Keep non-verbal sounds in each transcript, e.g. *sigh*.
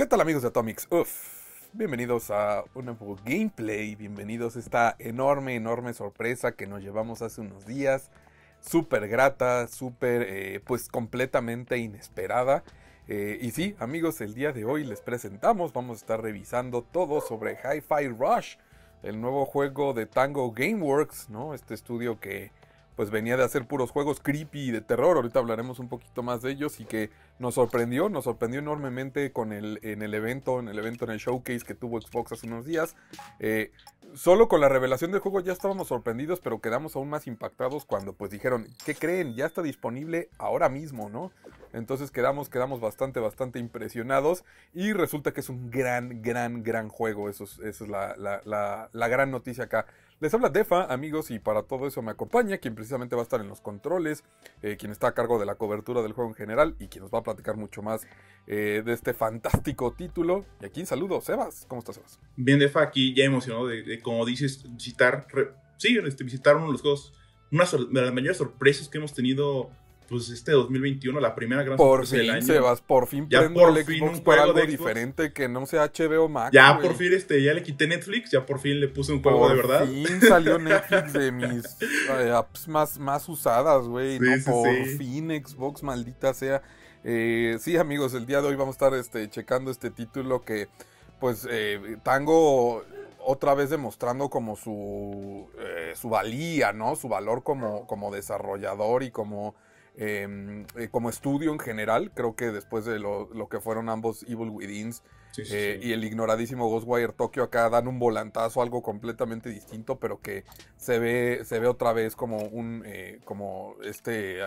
¿Qué tal amigos de Atomics? Uf, bienvenidos a un nuevo gameplay, bienvenidos a esta enorme, enorme sorpresa que nos llevamos hace unos días. Súper grata, súper, eh, pues completamente inesperada. Eh, y sí, amigos, el día de hoy les presentamos, vamos a estar revisando todo sobre Hi-Fi Rush, el nuevo juego de Tango Gameworks, ¿no? Este estudio que pues venía de hacer puros juegos creepy y de terror, ahorita hablaremos un poquito más de ellos y que nos sorprendió, nos sorprendió enormemente con el, en el evento, en el evento, en el showcase que tuvo Xbox hace unos días. Eh, solo con la revelación del juego ya estábamos sorprendidos, pero quedamos aún más impactados cuando pues dijeron, ¿qué creen? Ya está disponible ahora mismo, ¿no? Entonces quedamos, quedamos bastante, bastante impresionados y resulta que es un gran, gran, gran juego, eso es, esa es la, la, la, la gran noticia acá. Les habla Defa, amigos, y para todo eso me acompaña quien precisamente va a estar en los controles, eh, quien está a cargo de la cobertura del juego en general y quien nos va a platicar mucho más eh, de este fantástico título. Y aquí saludo, Sebas. ¿Cómo estás, Sebas? Bien, Defa, aquí ya emocionado de, como dices, visitar, sí, este, visitar uno de los juegos, una de las mayores sorpresas que hemos tenido pues este 2021, la primera gran por fin, del año. Sebas, por fin ya por el fin un juego algo diferente que no sea HBO Max. Ya por fin este, ya le quité Netflix, ya por fin le puse un juego de verdad. Por fin salió *laughs* Netflix de mis eh, apps más, más usadas, güey. no, por fin Xbox, maldita sea. Eh, sí, amigos, el día de hoy vamos a estar este, checando este título que, pues, eh, Tango otra vez demostrando como su, eh, su valía, ¿no? Su valor como, como desarrollador y como eh, como estudio en general, creo que después de lo, que fueron ambos Evil Withins eh, y el ignoradísimo Ghostwire Tokyo acá dan un volantazo, algo completamente distinto, pero que se ve, se ve otra vez como un, eh, como este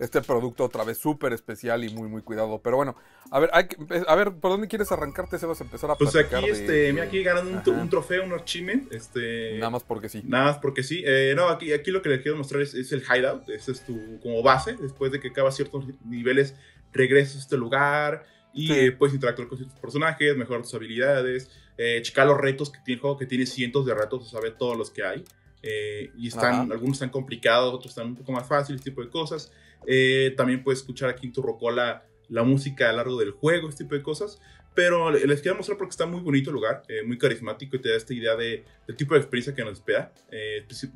este producto otra vez súper especial y muy, muy cuidado. Pero bueno, a ver, hay a ver, ¿por dónde quieres arrancarte? Se vas a empezar a Pues aquí, este, mira, aquí ganan un, trofeo, un achievement. Este, nada más porque sí. Nada más porque sí. Eh, no, aquí, aquí lo que les quiero mostrar es, el hideout. Ese es tu como base. Después de que acabas ciertos niveles, regresas a este lugar y eh, puedes interactuar con ciertos personajes, mejorar tus habilidades, eh, checar los retos que tiene el juego, que tiene cientos de retos, o sea, todos los que hay. Eh, y están, algunos están complicados, otros están un poco más fáciles, tipo de cosas. Eh, también puedes escuchar aquí en tu rocola la música a lo largo del juego, este tipo de cosas. Pero les quiero mostrar porque está muy bonito el lugar, eh, muy carismático y te da esta idea de, del tipo de experiencia que nos espera,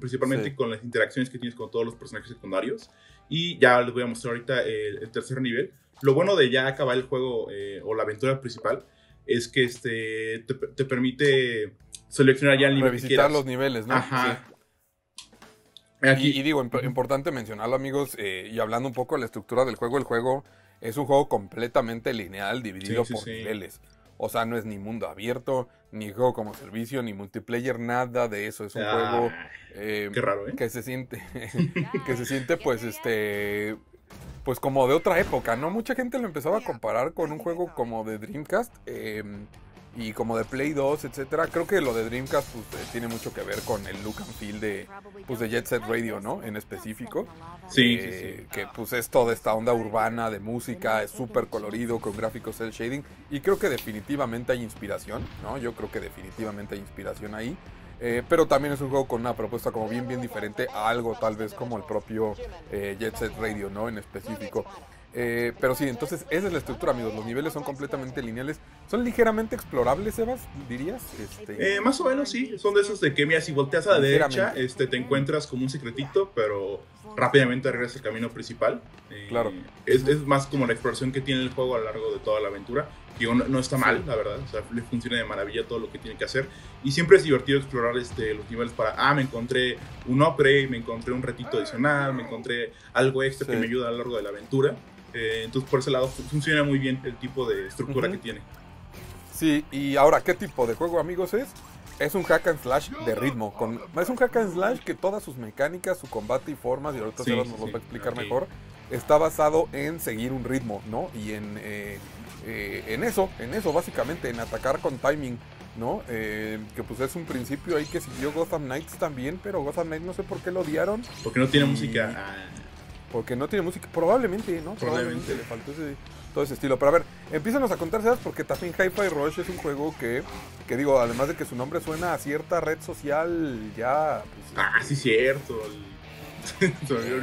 principalmente con las interacciones que tienes con todos los personajes secundarios. Y ya les voy a mostrar ahorita el, tercer nivel. Lo bueno de ya acabar el juego o la aventura principal es que este, te, permite seleccionar ya el nivel Revisitar los niveles, ¿no? Ajá. Y, digo, importante mencionarlo, amigos, eh, y hablando un poco de la estructura del juego, el juego es un juego completamente lineal, dividido por niveles. O sea, no es ni mundo abierto, ni juego como servicio, ni multiplayer, nada de eso. Es un ah, juego eh, qué raro, ¿eh? que se siente, *laughs* que se siente, pues, este, pues como de otra época, ¿no? Mucha gente lo empezaba a comparar con un juego como de Dreamcast. Eh, y como de Play 2, etcétera. Creo que lo de Dreamcast pues, eh, tiene mucho que ver con el look and feel de, pues, de Jet Set Radio, ¿no? En específico. Sí, eh, Que pues es toda esta onda urbana de música, es súper colorido, con gráficos cel shading. Y creo que definitivamente hay inspiración, ¿no? Yo creo que definitivamente hay inspiración ahí. Eh, pero también es un juego con una propuesta como bien, bien diferente a algo tal vez como el propio Jet Set Radio, ¿no? En específico. Eh, pero sí, entonces esa es la estructura, amigos. Los niveles son completamente lineales. ¿Son ligeramente explorables, Sebas? ¿Dirías? Este... Eh, más o menos sí. Son de esos de que, mira, si volteas a la derecha, este, te encuentras como un secretito, pero rápidamente regresas al camino principal. Eh, claro. Es, es, más como la exploración que tiene el juego a lo largo de toda la aventura. Digo, no, no, está mal, la verdad. O sea, le funciona de maravilla todo lo que tiene que hacer. Y siempre es divertido explorar este, los niveles para, ah, me encontré un upgrade, me encontré un ratito adicional, me encontré algo extra que me ayuda a lo largo de la aventura. Eh, entonces, por ese lado, funciona muy bien el tipo de estructura que tiene. Sí, y ahora, ¿qué tipo de juego, amigos, es? Es un hack and slash de ritmo. Con, es un hack and slash que todas sus mecánicas, su combate y formas, y ahorita se nos lo va a explicar mejor, está basado en seguir un ritmo, ¿no? Y en, eh, eh, en eso, en eso básicamente, en atacar con timing. ¿no? que pues es un principio ahí que siguió Gotham Knights también, pero Gotham Knights no sé por qué lo odiaron. Porque no tiene música. Porque no tiene música. Probablemente, ¿no? Probablemente, le faltó ese, todo ese estilo. Pero a ver, empízanos a contar, Porque también Hi-Fi Rush es un juego que, que digo, además de que su nombre suena a cierta red social ya. Pues, ah, sí, cierto. *laughs*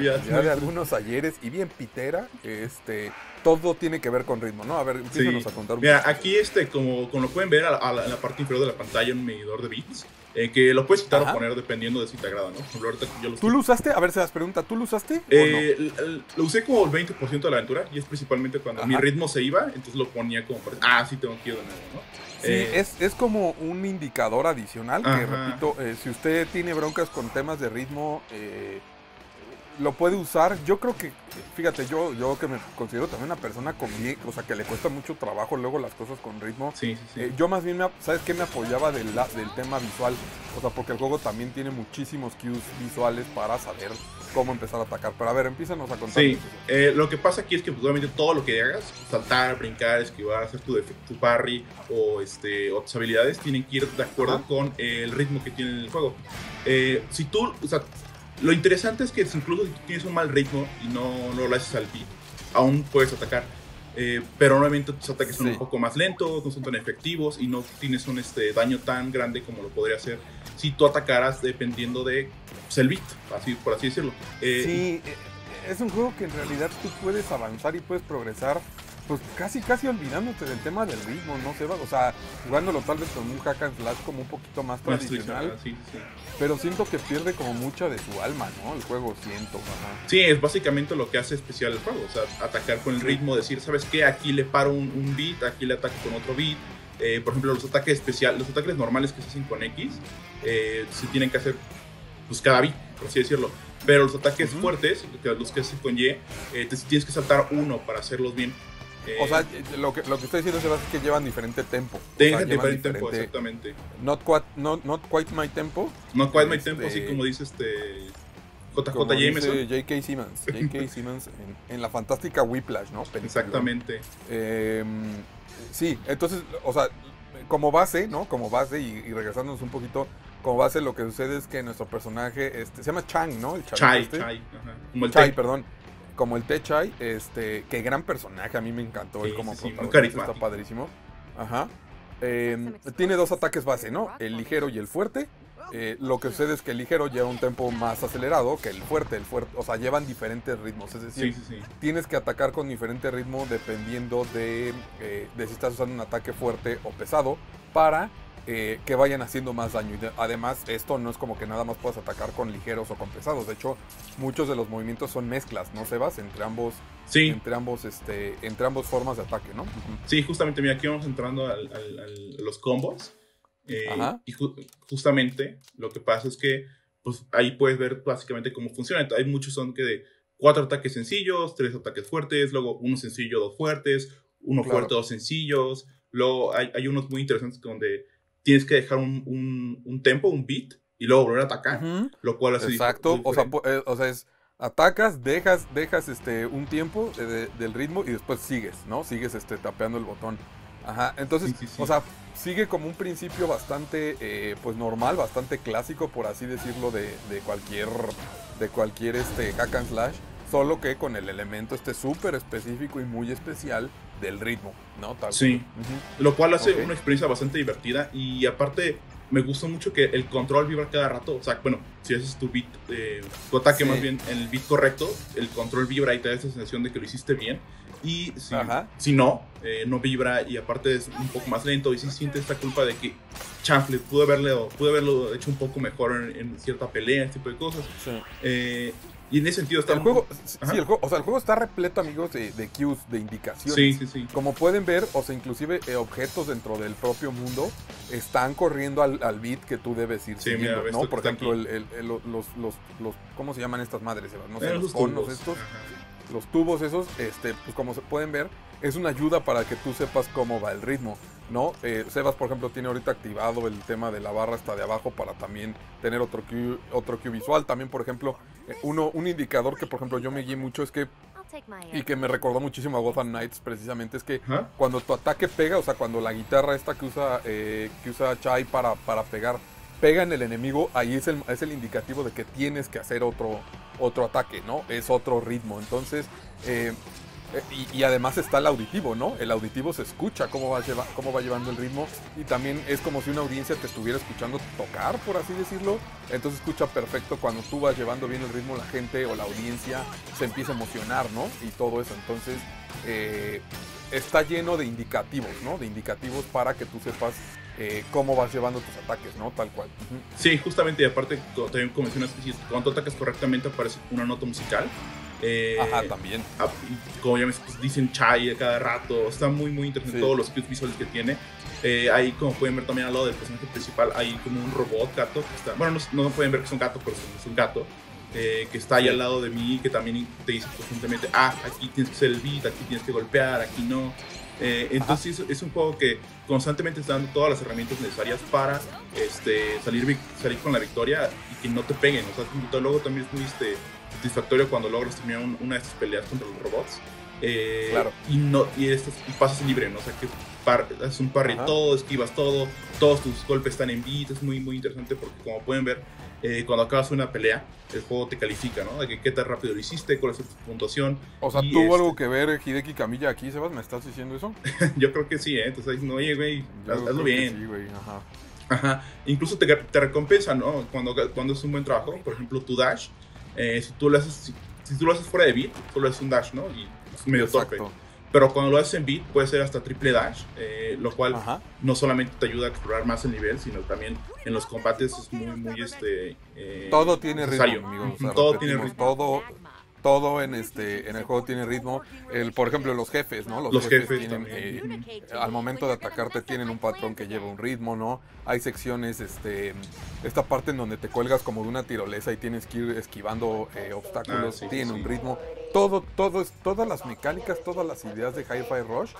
Ya de algunos ayeres y bien pitera, este, todo tiene que ver con ritmo, ¿no? A ver, empiezanos Sí. a contar un Mira, poco. aquí este, como, como lo pueden ver a la, a la- en la parte inferior de la pantalla, un medidor de bits, eh, que lo puedes quitar Ajá. o poner dependiendo de si te agrada, ¿no? Por ejemplo, yo ¿Tú lo usaste? A ver, se las pregunta, ¿tú lo usaste? Eh, lo usé como el 20% de la aventura y es principalmente cuando Ajá. mi ritmo se iba, entonces lo ponía como. Ah, sí, tengo que ir de nuevo, ¿no? Sí, Eh, es, es como un indicador adicional que, Ajá. repito, si usted tiene broncas con temas de ritmo, eh, lo puede usar. Yo creo que, fíjate, yo, yo que me considero también una persona con bien, o sea, que le cuesta mucho trabajo luego las cosas con ritmo. Sí, sí, sí. Eh, yo más bien, me, ¿sabes qué? Me apoyaba del, del tema visual. O sea, porque el juego también tiene muchísimos cues visuales para saber cómo empezar a atacar. Pero a ver, empízanos a contar. Sí, eh, lo que pasa aquí es que pues, obviamente todo lo que hagas, saltar, brincar, esquivar, hacer tu, tu parry o, este, o tus habilidades, tienen que ir de acuerdo Ajá. con eh, el ritmo que tiene el juego. Eh, si tú, o sea, lo interesante es que incluso si tienes un mal ritmo y no, no lo haces al beat, aún puedes atacar. Eh, pero normalmente tus ataques son Sí. un poco más lentos, no son tan efectivos y no tienes un este, daño tan grande como lo podría hacer si tú atacaras dependiendo de pues, el beat, así, por así decirlo. Eh, Sí, eh, es un juego que en realidad tú puedes avanzar y puedes progresar, pues casi casi olvidándote del tema del ritmo, ¿no, Seba? O sea, jugándolo tal vez con un hack and slash como un poquito más tradicional, sí, sí. pero siento que pierde como mucha de su alma, ¿no? El juego, siento, ajá. Sí, es básicamente lo que hace especial el juego. O sea, atacar con el ritmo, decir, ¿sabes qué? Aquí le paro un, un beat, aquí le ataco con otro beat. Eh, por ejemplo, los ataques especiales, los ataques normales que se hacen con X, eh, se tienen que hacer pues cada beat, por así decirlo. Pero los ataques Ujú. fuertes, que- los que se hacen con Y, eh, te- tienes que saltar uno para hacerlos bien. Eh, O sea, lo que, lo que estoy diciendo es que llevan diferente tempo. O tengan sea, diferente tempo, exactamente. Not quite, not, not quite my tempo. No quite my Este- tempo, así como dice este JJ Como Jameson. J.K. Simmons. *laughs* J.K. Simmons en, en la fantástica Whiplash, ¿no? Película. Exactamente. Eh, sí, entonces, o sea, como base, ¿no? Como base, y, y regresándonos un poquito, como base lo que sucede es que nuestro personaje, este, se llama Chang, ¿no? El Chai, este. Chai. ajá. Como el Chai, perdón. Como el T Chai, este, qué gran personaje, a mí me encantó Sí, él como sí, protagonista, está carismático. padrísimo. Ajá. Eh, tiene dos ataques base, ¿no? El ligero y el fuerte. Eh, lo que sucede es que el ligero lleva un tempo más acelerado que el fuerte, el fuerte, o sea, llevan diferentes ritmos, es decir, Sí, sí, sí. tienes que atacar con diferente ritmo dependiendo de, eh, de si estás usando un ataque fuerte o pesado para eh, que vayan haciendo más daño. Y de- además, esto no es como que nada más puedas atacar con ligeros o con pesados. De hecho, muchos de los movimientos son mezclas, ¿no, Sebas? Entre ambos, Sí, entre ambos, este, entre ambas formas de ataque, ¿no? Sí, justamente, mira, aquí vamos entrando al- al- al- a los combos. eh, Ajá. y ju- justamente lo que pasa es que pues, ahí puedes ver básicamente cómo funciona. Hay muchos son que de cuatro ataques sencillos, tres ataques fuertes, luego uno sencillo, dos fuertes, uno Claro. fuerte, dos sencillos. Luego hay, hay unos muy interesantes donde tienes que dejar un, un, un tempo, un beat, y luego volver a atacar, lo cual hace Exacto, o sea, eh, o sea, es atacas, dejas, dejas este un tiempo de- de- del ritmo y después sigues, ¿no? Sigues este tapeando el botón. Ajá, entonces, Sí, sí, sí. o sea, sigue como un principio bastante, eh, pues normal, bastante clásico, por así decirlo, de, de cualquier, de cualquier este hack and slash, solo que con el elemento este súper específico y muy especial del ritmo, ¿no? Tal Sí. Lo cual hace una experiencia bastante divertida y aparte me gusta mucho que el control vibra cada rato. O sea, bueno, si haces tu beat, eh, tu ataque Sí. más bien en el beat correcto, el control vibra y te da esa sensación de que lo hiciste bien. Y si, si no, eh, no vibra y aparte es un poco más lento y si sientes esta culpa de que chanfle, pude haberlo, pude haberlo hecho un poco mejor en, en cierta pelea, este tipo de cosas. Sí. Eh, y en ese sentido está El juego, sí, el juego, o sea, el juego está repleto, amigos, de, de cues, de indicaciones. Sí, sí, sí. Como pueden ver, o sea, inclusive eh, objetos dentro del propio mundo están corriendo al, al beat que tú debes ir Sí, siguiendo, mira, ¿no? Por ejemplo, el, el- el- los, los, los, ¿cómo se llaman estas madres? Eva? No sé, los los conos tubos. estos, Ajá. los tubos esos, este, pues como se pueden ver, es una ayuda para que tú sepas cómo va el ritmo, ¿no? Eh, Sebas, por ejemplo, tiene ahorita activado el tema de la barra hasta de abajo para también tener otro cue, otro cue visual. También, por ejemplo, eh, uno, un indicador que, por ejemplo, yo me guié mucho es que, y que me recordó muchísimo a Gotham Knights, precisamente, es que cuando tu ataque pega, o sea, cuando la guitarra esta que usa, eh, que usa Chai para, para pegar, pega en el enemigo, ahí es el, es el indicativo de que tienes que hacer otro, otro ataque, ¿no? Es otro ritmo. Entonces, eh, Eh, y, además está el auditivo, ¿no? El auditivo se escucha cómo va, cómo va llevando el ritmo y también es como si una audiencia te estuviera escuchando tocar, por así decirlo. Entonces escucha perfecto cuando tú vas llevando bien el ritmo, la gente o la audiencia se empieza a emocionar, ¿no? Y todo eso. Entonces eh, está lleno de indicativos, ¿no? De indicativos para que tú sepas eh, cómo vas llevando tus ataques, ¿no? Tal cual. Sí, justamente, y aparte, también como mencionas, cuando atacas correctamente aparece una nota musical. Eh, Ajá, también. Ah, como ya me pues, dicen chai a cada rato, está muy, muy interesante todos los visuales que tiene. Eh, ahí, como pueden ver también al lado del personaje principal, hay como un robot gato que está. Bueno, no, no pueden ver que es un gato, pero es un gato. Eh, que está ahí al lado de mí, que también te dice constantemente, ah, aquí tienes que hacer el beat, aquí tienes que golpear, aquí no. Eh, entonces es, un juego que constantemente está dando todas las herramientas necesarias para este, salir, salir con la victoria y que no te peguen. O sea, luego también es muy este, satisfactorio cuando logras terminar una de estas peleas contra los robots. Eh, claro. Y, no, y, y pasas libre, ¿no? O sea, que haces un parry todo, esquivas todo, todos tus golpes están en beat, es muy, muy interesante porque como pueden ver, eh, cuando acabas una pelea, el juego te califica, ¿no? De que qué tan rápido lo hiciste, cuál es tu puntuación. O sea, ¿tuvo este algo que ver Hideki Camilla aquí, Sebas? ¿Me estás diciendo eso? *laughs* Yo creo que sí, ¿eh? Entonces diciendo, oye, güey, hazlo bien. Sí, güey, ajá. Ajá. Incluso te, te, recompensa, ¿no? Cuando, cuando es un buen trabajo, por ejemplo, tu dash, eh, si, tú lo haces, si, tú lo haces fuera de beat, solo es un dash, ¿no? Y es medio Exacto. torpe. Pero cuando lo haces en beat puede ser hasta triple dash, eh, lo cual no solamente te ayuda a explorar más el nivel, sino también en los combates es muy, muy este. Eh, todo tiene ritmo, amigos. todo tiene ritmo. Todo, todo en este en el juego tiene ritmo. El, por ejemplo, los jefes, ¿no? Los, jefes, tienen, eh, al momento de atacarte tienen un patrón que lleva un ritmo, ¿no? Hay secciones, este, esta parte en donde te cuelgas como de una tirolesa y tienes que ir esquivando eh, obstáculos, ah, tiene un ritmo. Todo, todo, todas las mecánicas, todas las ideas de Hi-Fi Rush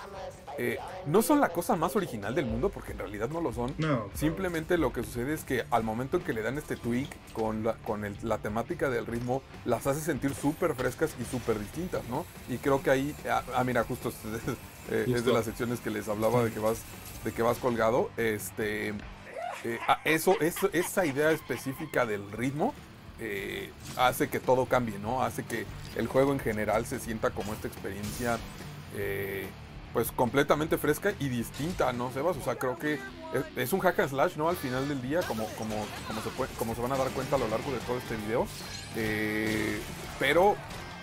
eh, no son la cosa más original del mundo, porque en realidad no lo son. Simplemente lo que sucede es que al momento en que le dan este tweak con la, con la temática del ritmo, las hace sentir súper frescas y súper distintas, ¿no? Y creo que ahí, ah, ah mira, justo, *laughs* eh, es de las secciones que les hablaba de que vas, de que vas colgado. Este, eh, ah, eso, eso, esa idea específica del ritmo hace que todo cambie, ¿no? Hace que el juego en general se sienta como esta experiencia pues completamente fresca y distinta, ¿no, Sebas? O sea, creo que es, un hack and slash, ¿no? Al final del día, como, como, como, se, puede, como se van a dar cuenta a lo largo de todo este video. Eh, pero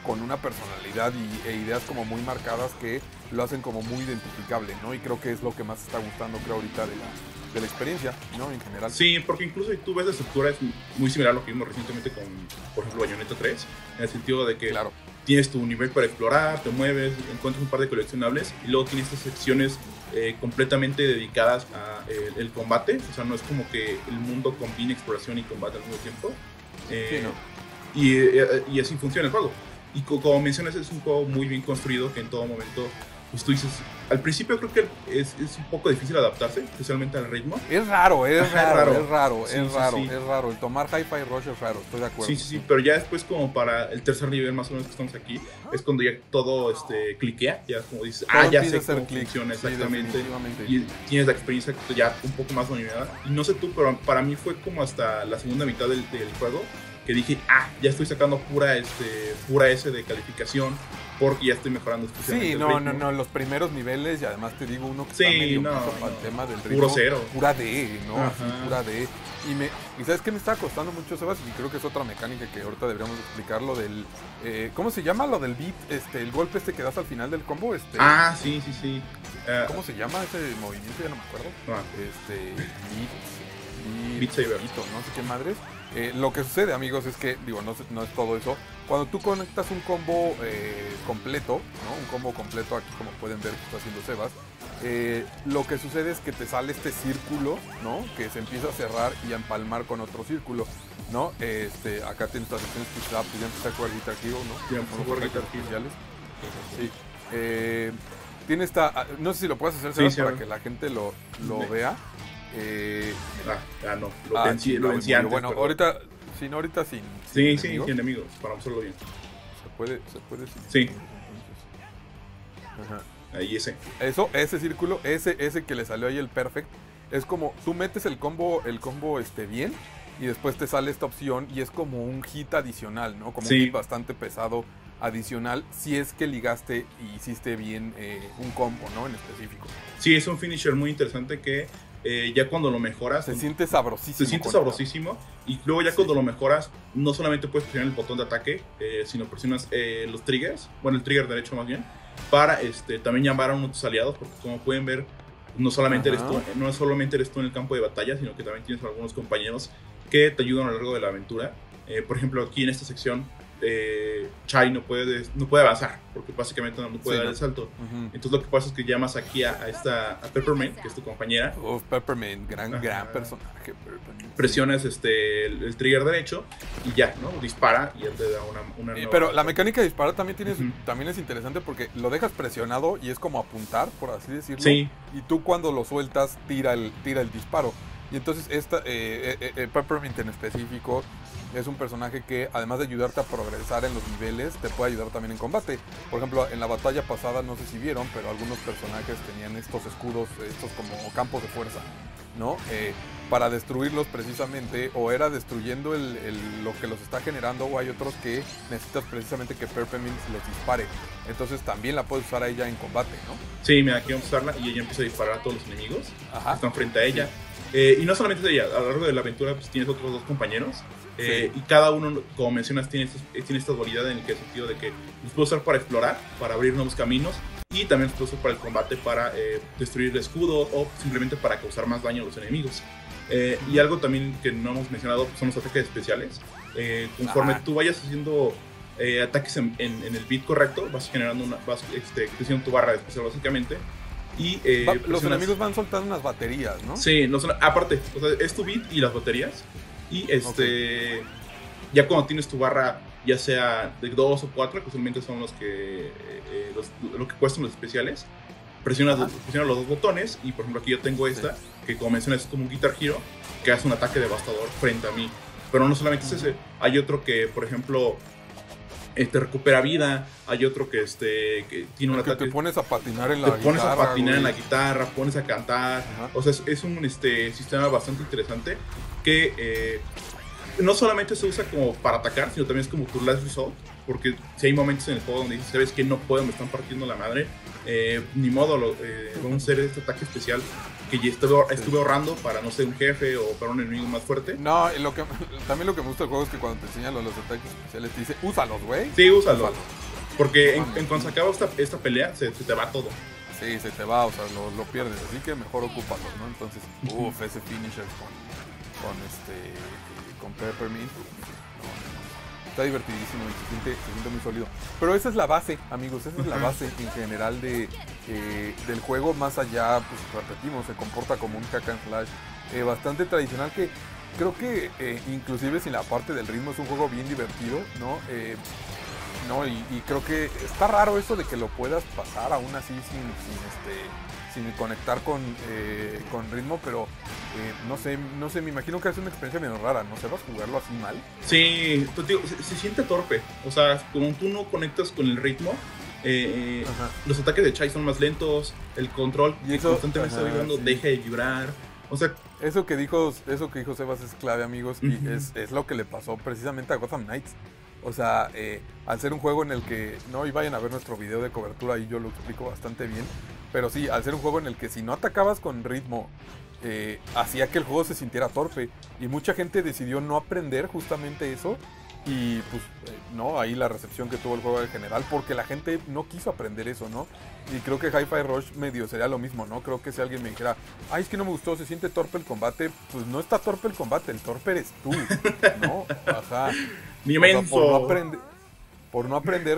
con una personalidad y, e ideas como muy marcadas que lo hacen como muy identificable, ¿no? Y creo que es lo que más está gustando, creo, ahorita de la, de la experiencia, ¿no? En general. Sí, porque incluso si tú ves la estructura es muy similar a lo que vimos recientemente con, por ejemplo, Bayonetta 3, en el sentido de que claro tienes tu nivel para explorar, te mueves, encuentras un par de coleccionables y luego tienes estas secciones eh, completamente dedicadas a el, combate. O sea, no es como que el mundo combine exploración y combate al mismo tiempo. Eh, y, eh, y, así funciona el juego. Y como mencionas, es un juego muy bien construido que en todo momento pues tú dices, al principio creo que es, es, un poco difícil adaptarse, especialmente al ritmo. Es raro, es *laughs* raro, es raro, es raro, es raro. El tomar Hi-Fi Rush es raro, estoy de acuerdo. Sí, sí, sí, pero ya después como para el tercer nivel más o menos que estamos aquí, es cuando ya todo este, cliquea, ya como dices, ah, ya sé cómo funciona exactamente. y tienes la experiencia ya un poco más dominada. Y no sé tú, pero para mí fue como hasta la segunda mitad del, del juego que dije, ah, ya estoy sacando pura, este, pura S de calificación porque ya estoy mejorando especialmente. Sí, no, no, no, los primeros niveles y además te digo uno que sí, está medio no, el tema del ritmo. Puro cero. Pura D, ¿no? Así, pura D. Y, me, y sabes qué me está costando mucho, Sebas, y creo que es otra mecánica que ahorita deberíamos explicar, lo del, eh, ¿cómo se llama? Lo del beat, este, el golpe este que das al final del combo, este. Ah, sí, sí, sí. Uh, ¿Cómo se llama ese movimiento? Ya no me acuerdo. Ah. Este, beat, beat, saber. no sé qué madres. Eh, lo que sucede, amigos, es que, digo, no, no, es todo eso. Cuando tú conectas un combo eh, completo, ¿no? Un combo completo, aquí como pueden ver que está haciendo Sebas, eh, lo que sucede es que te sale este círculo, ¿no? Que se empieza a cerrar y a empalmar con otro círculo, ¿no? Este, acá tienes secciones que ya, pues, ya empieza a jugar Guitar Hero, ¿no? Ya empezó a artificiales. Sí. tiene esta, ah, no sé si lo puedes hacer, Sebas, para que la gente lo, lo vea. Eh, ah, no, lo, ah, vencí, lo vencí antes, Bueno, ahorita, si no, ahorita sin. Sí, sí, sin enemigos, para hacerlo bien. Se puede, se puede sin Sí. Ajá. Ahí ese. Eso, ese círculo, ese, ese que le salió ahí el perfect, es como tú metes el combo, el combo este bien, y después te sale esta opción y es como un hit adicional, ¿no? Como un hit bastante pesado adicional si es que ligaste y hiciste bien eh, un combo, ¿no? En específico. Sí, es un finisher muy interesante que eh, ya cuando lo mejoras... Se siente sabrosísimo. Se siente sabrosísimo. Y luego ya cuando lo mejoras, no solamente puedes presionar el botón de ataque, eh, sino presionas los triggers, bueno, el trigger derecho más bien, para este, también llamar a uno de tus aliados, porque como pueden ver, no solamente, eres tú, no solamente eres tú en el campo de batalla, sino que también tienes algunos compañeros que te ayudan a lo largo de la aventura. por ejemplo, aquí en esta sección eh, Chai no puede, no puede avanzar, porque básicamente no, puede dar el salto. Entonces lo que pasa es que llamas aquí a, esta a Peppermint, que es tu compañera. Oh, Peppermint, gran, gran personaje. Presionas este, el, trigger derecho y ya, ¿no? Dispara y él te da una, una Pero la mecánica de disparar también, tienes, también es interesante porque lo dejas presionado y es como apuntar, por así decirlo. Sí. Y tú cuando lo sueltas, tira el, tira el disparo. Y entonces esta, eh, eh, eh, Peppermint en específico es un personaje que además de ayudarte a progresar en los niveles, te puede ayudar también en combate. Por ejemplo, en la batalla pasada, no sé si vieron, pero algunos personajes tenían estos escudos, estos como campos de fuerza, ¿no? Eh, para destruirlos precisamente, o era destruyendo lo que los está generando, o hay otros que necesitas precisamente que Peppermint les dispare. Entonces también la puedes usar a ella en combate, ¿no? Sí, mira, aquí vamos a usarla y ella empieza a disparar a todos los enemigos que están frente a ella. Eh, y no solamente ella, a lo largo de la aventura pues, tienes otros dos compañeros eh, y cada uno, como mencionas, tiene, tiene esta dualidad en el sentido de que los puedo usar para explorar, para abrir nuevos caminos y también los puedo usar para el combate, para eh, destruir el escudo o simplemente para causar más daño a los enemigos. Eh, y algo también que no hemos mencionado son los ataques especiales. conforme tú vayas haciendo ataques en, el beat correcto, vas generando una, vas este, creciendo tu barra de especial básicamente. Y, los enemigos van soltando unas baterías, ¿no? Sí, aparte, o sea, es tu beat y las baterías. Y este. Ya cuando tienes tu barra, ya sea de dos o cuatro, que usualmente son los que. Eh, lo que cuestan los especiales. Presionas, los dos botones. Y por ejemplo, aquí yo tengo esta, que como mencionas es como un Guitar Hero, que hace un ataque devastador frente a mí. Pero no solamente es ese. Hay otro que, por ejemplo, este, recupera vida. Hay otro que este que tiene un ataque. Te pones a patinar en la guitarra. Te pones a patinar en la guitarra, pones a cantar. O sea, es, un este, sistema bastante interesante que eh, no solamente se usa como para atacar, sino también es como tu last result. Porque si hay momentos en el juego donde dices, sabes que no puedo, me están partiendo la madre, eh, ni modo, lo, eh, vamos a hacer este ataque especial que ya estuve, estuve, ahorrando para, no sé, un jefe o para un enemigo más fuerte. No, lo que, también lo que me gusta del juego es que cuando te enseñan los, ataques especiales te dice, úsalos, güey. Sí, úsalos. Porque en, cuanto se acaba esta, esta pelea, se, te va todo. Sí, se te va, o sea, lo, lo pierdes. Así que mejor ocúpalos, ¿no? Entonces, *laughs* uff, ese finisher con con este con Peppermint. Está divertidísimo y se siente, se siente, muy sólido. Pero esa es la base, amigos, esa es la base en general de, eh, del juego. Más allá, pues repetimos, se comporta como un hack and slash eh, bastante tradicional que creo que eh, inclusive sin la parte del ritmo es un juego bien divertido, ¿no? no y, creo que está raro eso de que lo puedas pasar aún así sin, sin este sin conectar con, eh, con ritmo, pero eh, no sé, no sé, me imagino que es una experiencia medio rara, ¿no? ¿Sabes jugarlo así mal? Sí, pues, se, siente torpe, o sea, como tú no conectas con el ritmo, eh, los ataques de Chai son más lentos, el control y constantemente está vibrando, deja de vibrar. O sea, eso que dijo, eso que dijo Sebas es clave, amigos, y es, es, lo que le pasó precisamente a Gotham Knights. O sea, al ser un juego en el que, no, y vayan a ver nuestro video de cobertura, y yo lo explico bastante bien. Pero sí, al ser un juego en el que si no atacabas con ritmo, eh, hacía que el juego se sintiera torpe. Y mucha gente decidió no aprender justamente eso. Y pues, eh, no, ahí la recepción que tuvo el juego en general, porque la gente no quiso aprender eso, ¿no? Y creo que Hi-Fi Rush medio sería lo mismo, ¿no? Creo que si alguien me dijera, ay, es que no me gustó, se siente torpe el combate, pues no está torpe el combate, el torpe eres tú, ¿no? *laughs* Ajá. Ni menso por no aprender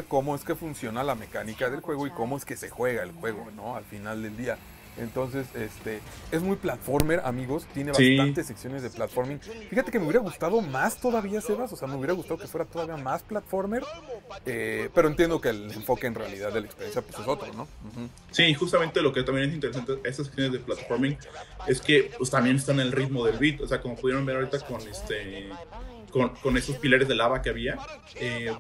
cómo es que funciona la mecánica del juego y cómo es que se juega el juego, ¿no? Al final del día. Entonces, este, es muy platformer, amigos. Tiene bastantes secciones de platforming. Fíjate que me hubiera gustado más todavía, Sebas. O sea, me hubiera gustado que fuera todavía más platformer. Eh, pero entiendo que el enfoque en realidad de la experiencia pues, es otro, ¿no? Sí, justamente lo que también es interesante estas secciones de platforming es que pues, también están en el ritmo del beat. O sea, como pudieron ver ahorita con este con, esos pilares de lava que había. Eh,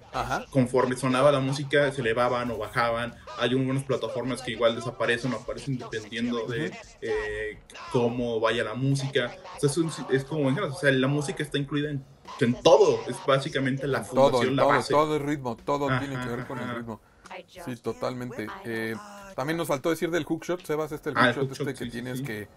conforme sonaba la música, se elevaban o bajaban. Hay algunas plataformas que igual desaparecen o aparecen dependiendo de eh, cómo vaya la música. O sea, es, como, o sea, la música está incluida en en todo, es básicamente la fundación, todo, la base. Todo el ritmo, todo tiene que ver con el ritmo. Sí, totalmente. Eh, también nos faltó decir del hookshot, Sebas, este el Ah, el hookshot, hookshot, este que sí, tienes sí. que...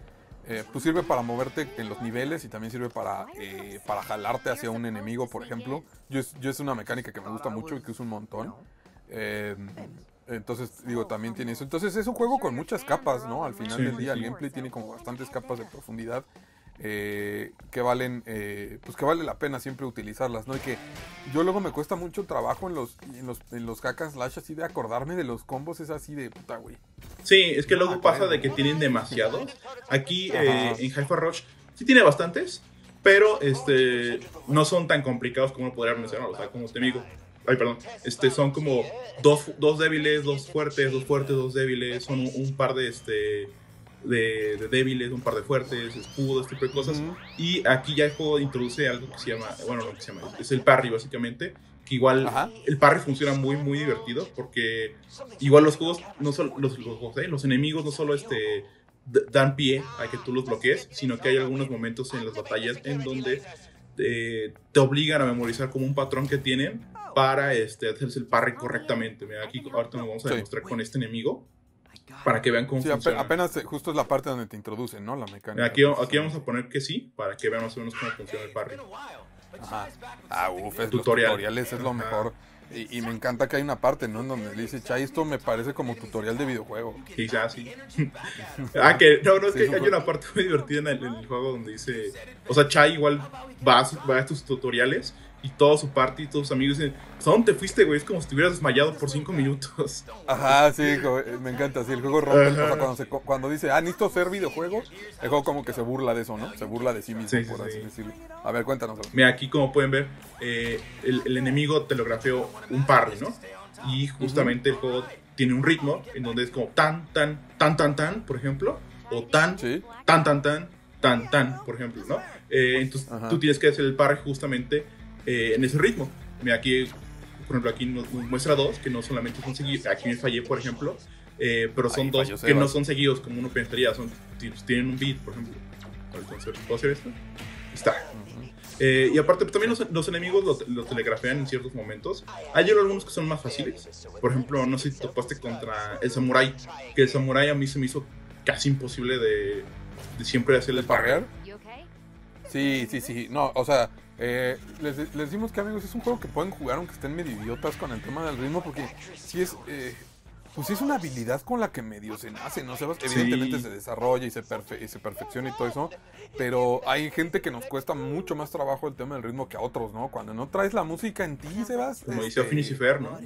eh, pues sirve para moverte en los niveles y también sirve para, eh, para jalarte hacia un enemigo, por ejemplo. Yo es, yo es una mecánica que me gusta mucho y que uso un montón. Eh, entonces, digo, también tiene eso. Entonces es un juego con muchas capas, ¿no? Al final Sí, del día, el gameplay tiene como bastantes capas de profundidad. Eh, que valen, eh, pues que vale la pena siempre utilizarlas, ¿no? Y que yo luego me cuesta mucho trabajo en los, en los, en los hack and slash así de acordarme de los combos, es así de puta, güey. Sí, es que luego Ah, pasa de que tienen demasiados. Aquí eh, en Hi-Fi Rush sí tiene bastantes, pero este no son tan complicados como uno podría mencionar. O sea, como te digo, ay, perdón, este son como dos, dos débiles, dos fuertes, dos fuertes, dos débiles. Son un, un par de este de, de débiles, un par de fuertes, escudos, este tipo de cosas. Ujú. Y aquí ya el juego introduce algo que se llama, bueno, no que se llama, es el parry básicamente, que igual Ajá. el parry funciona muy, muy divertido porque igual los juegos, no solo, los, los, ¿eh? los enemigos no solo este, dan pie a que tú los bloquees, sino que hay algunos momentos en las batallas en donde eh, te obligan a memorizar como un patrón que tienen para este, hacerse el parry correctamente. Mira, aquí ahorita nos vamos a Sí. demostrar con este enemigo para que vean cómo Sí, funciona. apenas eh, justo es la parte donde te introducen, ¿no? La mecánica. Aquí, aquí vamos a poner que sí, para que vean más o menos cómo funciona el parry. Ajá. Ah, uf, es, los Tutorial. tutoriales es lo mejor. Y, y me encanta que hay una parte, ¿no? En donde le dice, Chay, esto me parece como tutorial de videojuego. Quizás sí. *laughs* ah, que no, no, es Sí, que es un hay una parte muy divertida en el, en el juego donde dice. O sea, Chai igual va a, va a estos tutoriales y toda su parte y todos sus amigos dicen: "¿Pues ¿A dónde te fuiste, güey? Es como si te hubieras desmayado por cinco minutos. Ajá, sí, eh, me encanta. Sí, el juego rompe. O sea, cuando, se cuando dice, ah, necesito ser videojuego, el juego como que se burla de eso, ¿no? Se burla de sí mismo, Sí, sí, por así sí. decirlo. A ver, cuéntanos. Mira, aquí como pueden ver, eh, el, el enemigo te lo grafeó un parry, ¿no? Y justamente el juego tiene un ritmo en donde es como tan, tan, tan, tan, tan, por ejemplo, o tan, tan, tan, tan, tan, tan, por ejemplo, ¿no? Eh, entonces Ajá. tú tienes que hacer el parry justamente eh, en ese ritmo. Mira, aquí, por ejemplo, aquí nos, nos muestra dos que no solamente son seguidos. Aquí me fallé, por ejemplo, eh, pero son Ahí dos falló que no son seguidos como uno pensaría. Son, t- tienen un beat, por ejemplo. Entonces, ¿puedo hacer esto? Está. Eh, y aparte, pues, también los, los enemigos los, los telegrafean en ciertos momentos. Hay algunos que son más fáciles. Por ejemplo, no sé si topaste contra el samurai. Que el samurai a mí se me hizo casi imposible de, de siempre hacerle el. ¿Parrear? Sí, sí, sí. No, o sea, eh, les, les decimos que amigos, es un juego que pueden jugar aunque estén medio idiotas con el tema del ritmo, porque sí es, eh, pues sí es una habilidad con la que medio se nace, ¿no? Sebas? Evidentemente Sí. se desarrolla y se, perfe- y se perfecciona y todo eso, pero hay gente que nos cuesta mucho más trabajo el tema del ritmo que a otros, ¿no? Cuando no traes la música en ti, Sebas. Como dice este, y Fer, ¿no?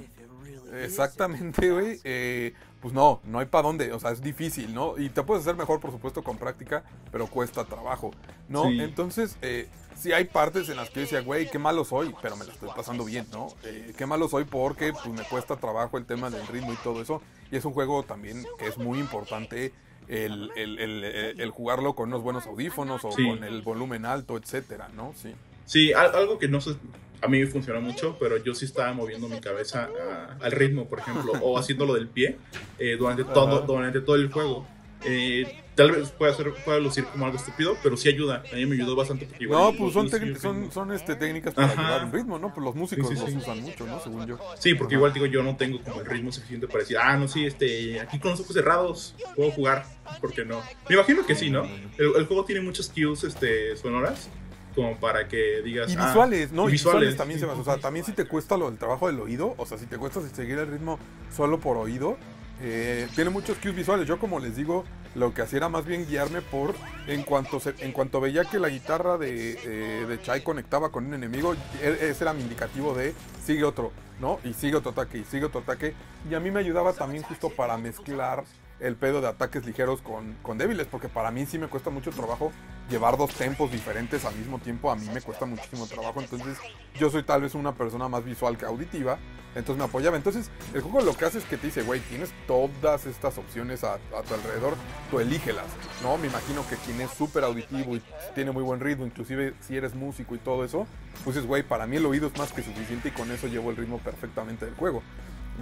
Exactamente, güey. eh, pues no, no hay para dónde. O sea, es difícil, ¿no? Y te puedes hacer mejor, por supuesto, con práctica, pero cuesta trabajo, ¿no? Sí. Entonces, eh, sí hay partes en las que yo decía, güey, qué malo soy, pero me la estoy pasando bien, ¿no? Eh, qué malo soy porque pues, me cuesta trabajo el tema del ritmo y todo eso. Y es un juego también que es muy importante. El, el- el- el- el jugarlo con unos buenos audífonos o Sí. con el volumen alto, etcétera, ¿no? Sí. Sí, al- algo que no sé, a mí me funciona mucho, pero yo sí estaba moviendo mi cabeza a- al ritmo, por ejemplo, o haciéndolo del pie eh, durante, todo, durante todo el juego. Eh, tal vez pueda, ser, pueda lucir como algo estúpido, pero sí ayuda. A mí me ayudó bastante. Porque igual No, pues son, el son, son este, técnicas para Ajá. llevar un ritmo, ¿no? Pues los músicos Sí, sí, los sí. usan mucho, ¿no? Según yo. Sí, porque Ajá. igual digo, yo no tengo como el ritmo suficiente para decir, ah, no, sí, este, aquí con los ojos cerrados puedo jugar, ¿por qué no? Me imagino que sí, ¿no? El, el juego tiene muchas cues este, sonoras, como para que digas, Y ah, visuales, ¿no? y visuales, visuales, también sí, se sí, O sea, también si te cuesta lo del trabajo del oído, o sea, si te cuesta seguir el ritmo solo por oído, eh, tiene muchos cues visuales. Yo, como les digo, lo que hacía era más bien guiarme por. En cuanto se- en cuanto veía que la guitarra de, eh, de Chai conectaba con un enemigo, e- ese era mi indicativo de sigue otro, ¿no? Y sigue otro ataque, y sigue otro ataque. Y a mí me ayudaba también justo para mezclar el pedo de ataques ligeros con, con débiles, porque para mí sí me cuesta mucho trabajo llevar dos tempos diferentes al mismo tiempo, a mí me cuesta muchísimo trabajo, entonces yo soy tal vez una persona más visual que auditiva, entonces me apoyaba. Entonces el juego lo que hace es que te dice, güey, tienes todas estas opciones a, a tu alrededor, tú elígelas, ¿no? Me imagino que quien es súper auditivo y tiene muy buen ritmo, inclusive si eres músico y todo eso, pues es, güey, para mí el oído es más que suficiente y con eso llevo el ritmo perfectamente del juego.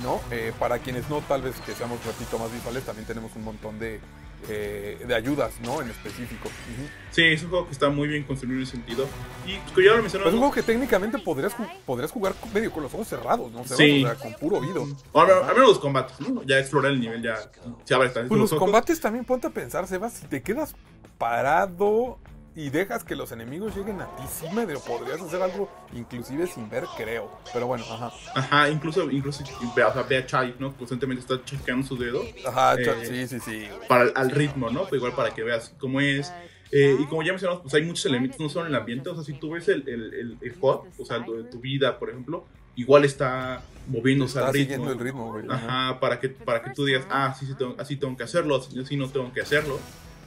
¿No? Eh, para quienes no, tal vez que seamos, repito, más visuales, también tenemos un montón de, eh, de ayudas, ¿no? En específico. Sí, es un juego que está muy bien construido en ese sentido. Y pues, ya lo. Es un juego que técnicamente podrías, podrías jugar medio con los ojos cerrados, ¿no? sí. O sea, con puro oído. al, menos los combates, ¿no? Ya explorar el nivel, ya se abre Pues los, los combates también ponte a pensar, Sebas, si te quedas parado y dejas que los enemigos lleguen a ti, sí medio podrías hacer algo inclusive sin ver, creo. Pero bueno, ajá. Ajá, incluso, incluso o sea, ve a Chai, ¿no? Constantemente está checando su dedo. Ajá, eh, sí, sí, sí. Para, al ritmo, ¿no? Pues igual para que veas cómo es. Eh, y como ya mencionamos, pues hay muchos elementos, no solo en el ambiente, o sea, si tú ves el, el, el, HUD, o sea, de tu vida, por ejemplo, igual está moviéndose al ritmo. el ritmo, güey. Ajá, para que, para que tú digas, ah, sí, sí tengo, así tengo que hacerlo, así no tengo que hacerlo.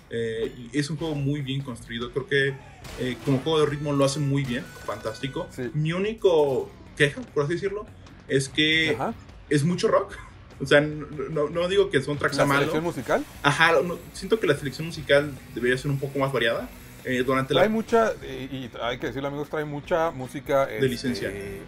Eh, es un juego muy bien construido. Creo que eh, como juego de ritmo lo hace muy bien, fantástico. Mi único queja, por así decirlo, es que es mucho rock. *laughs* O sea, no, no digo que el soundtrack sea malo. ¿La selección musical? Ajá, siento que la selección musical debería ser un poco más variada. Eh, durante trae mucha, y hay que decirlo amigos, trae mucha música de licencia. Este,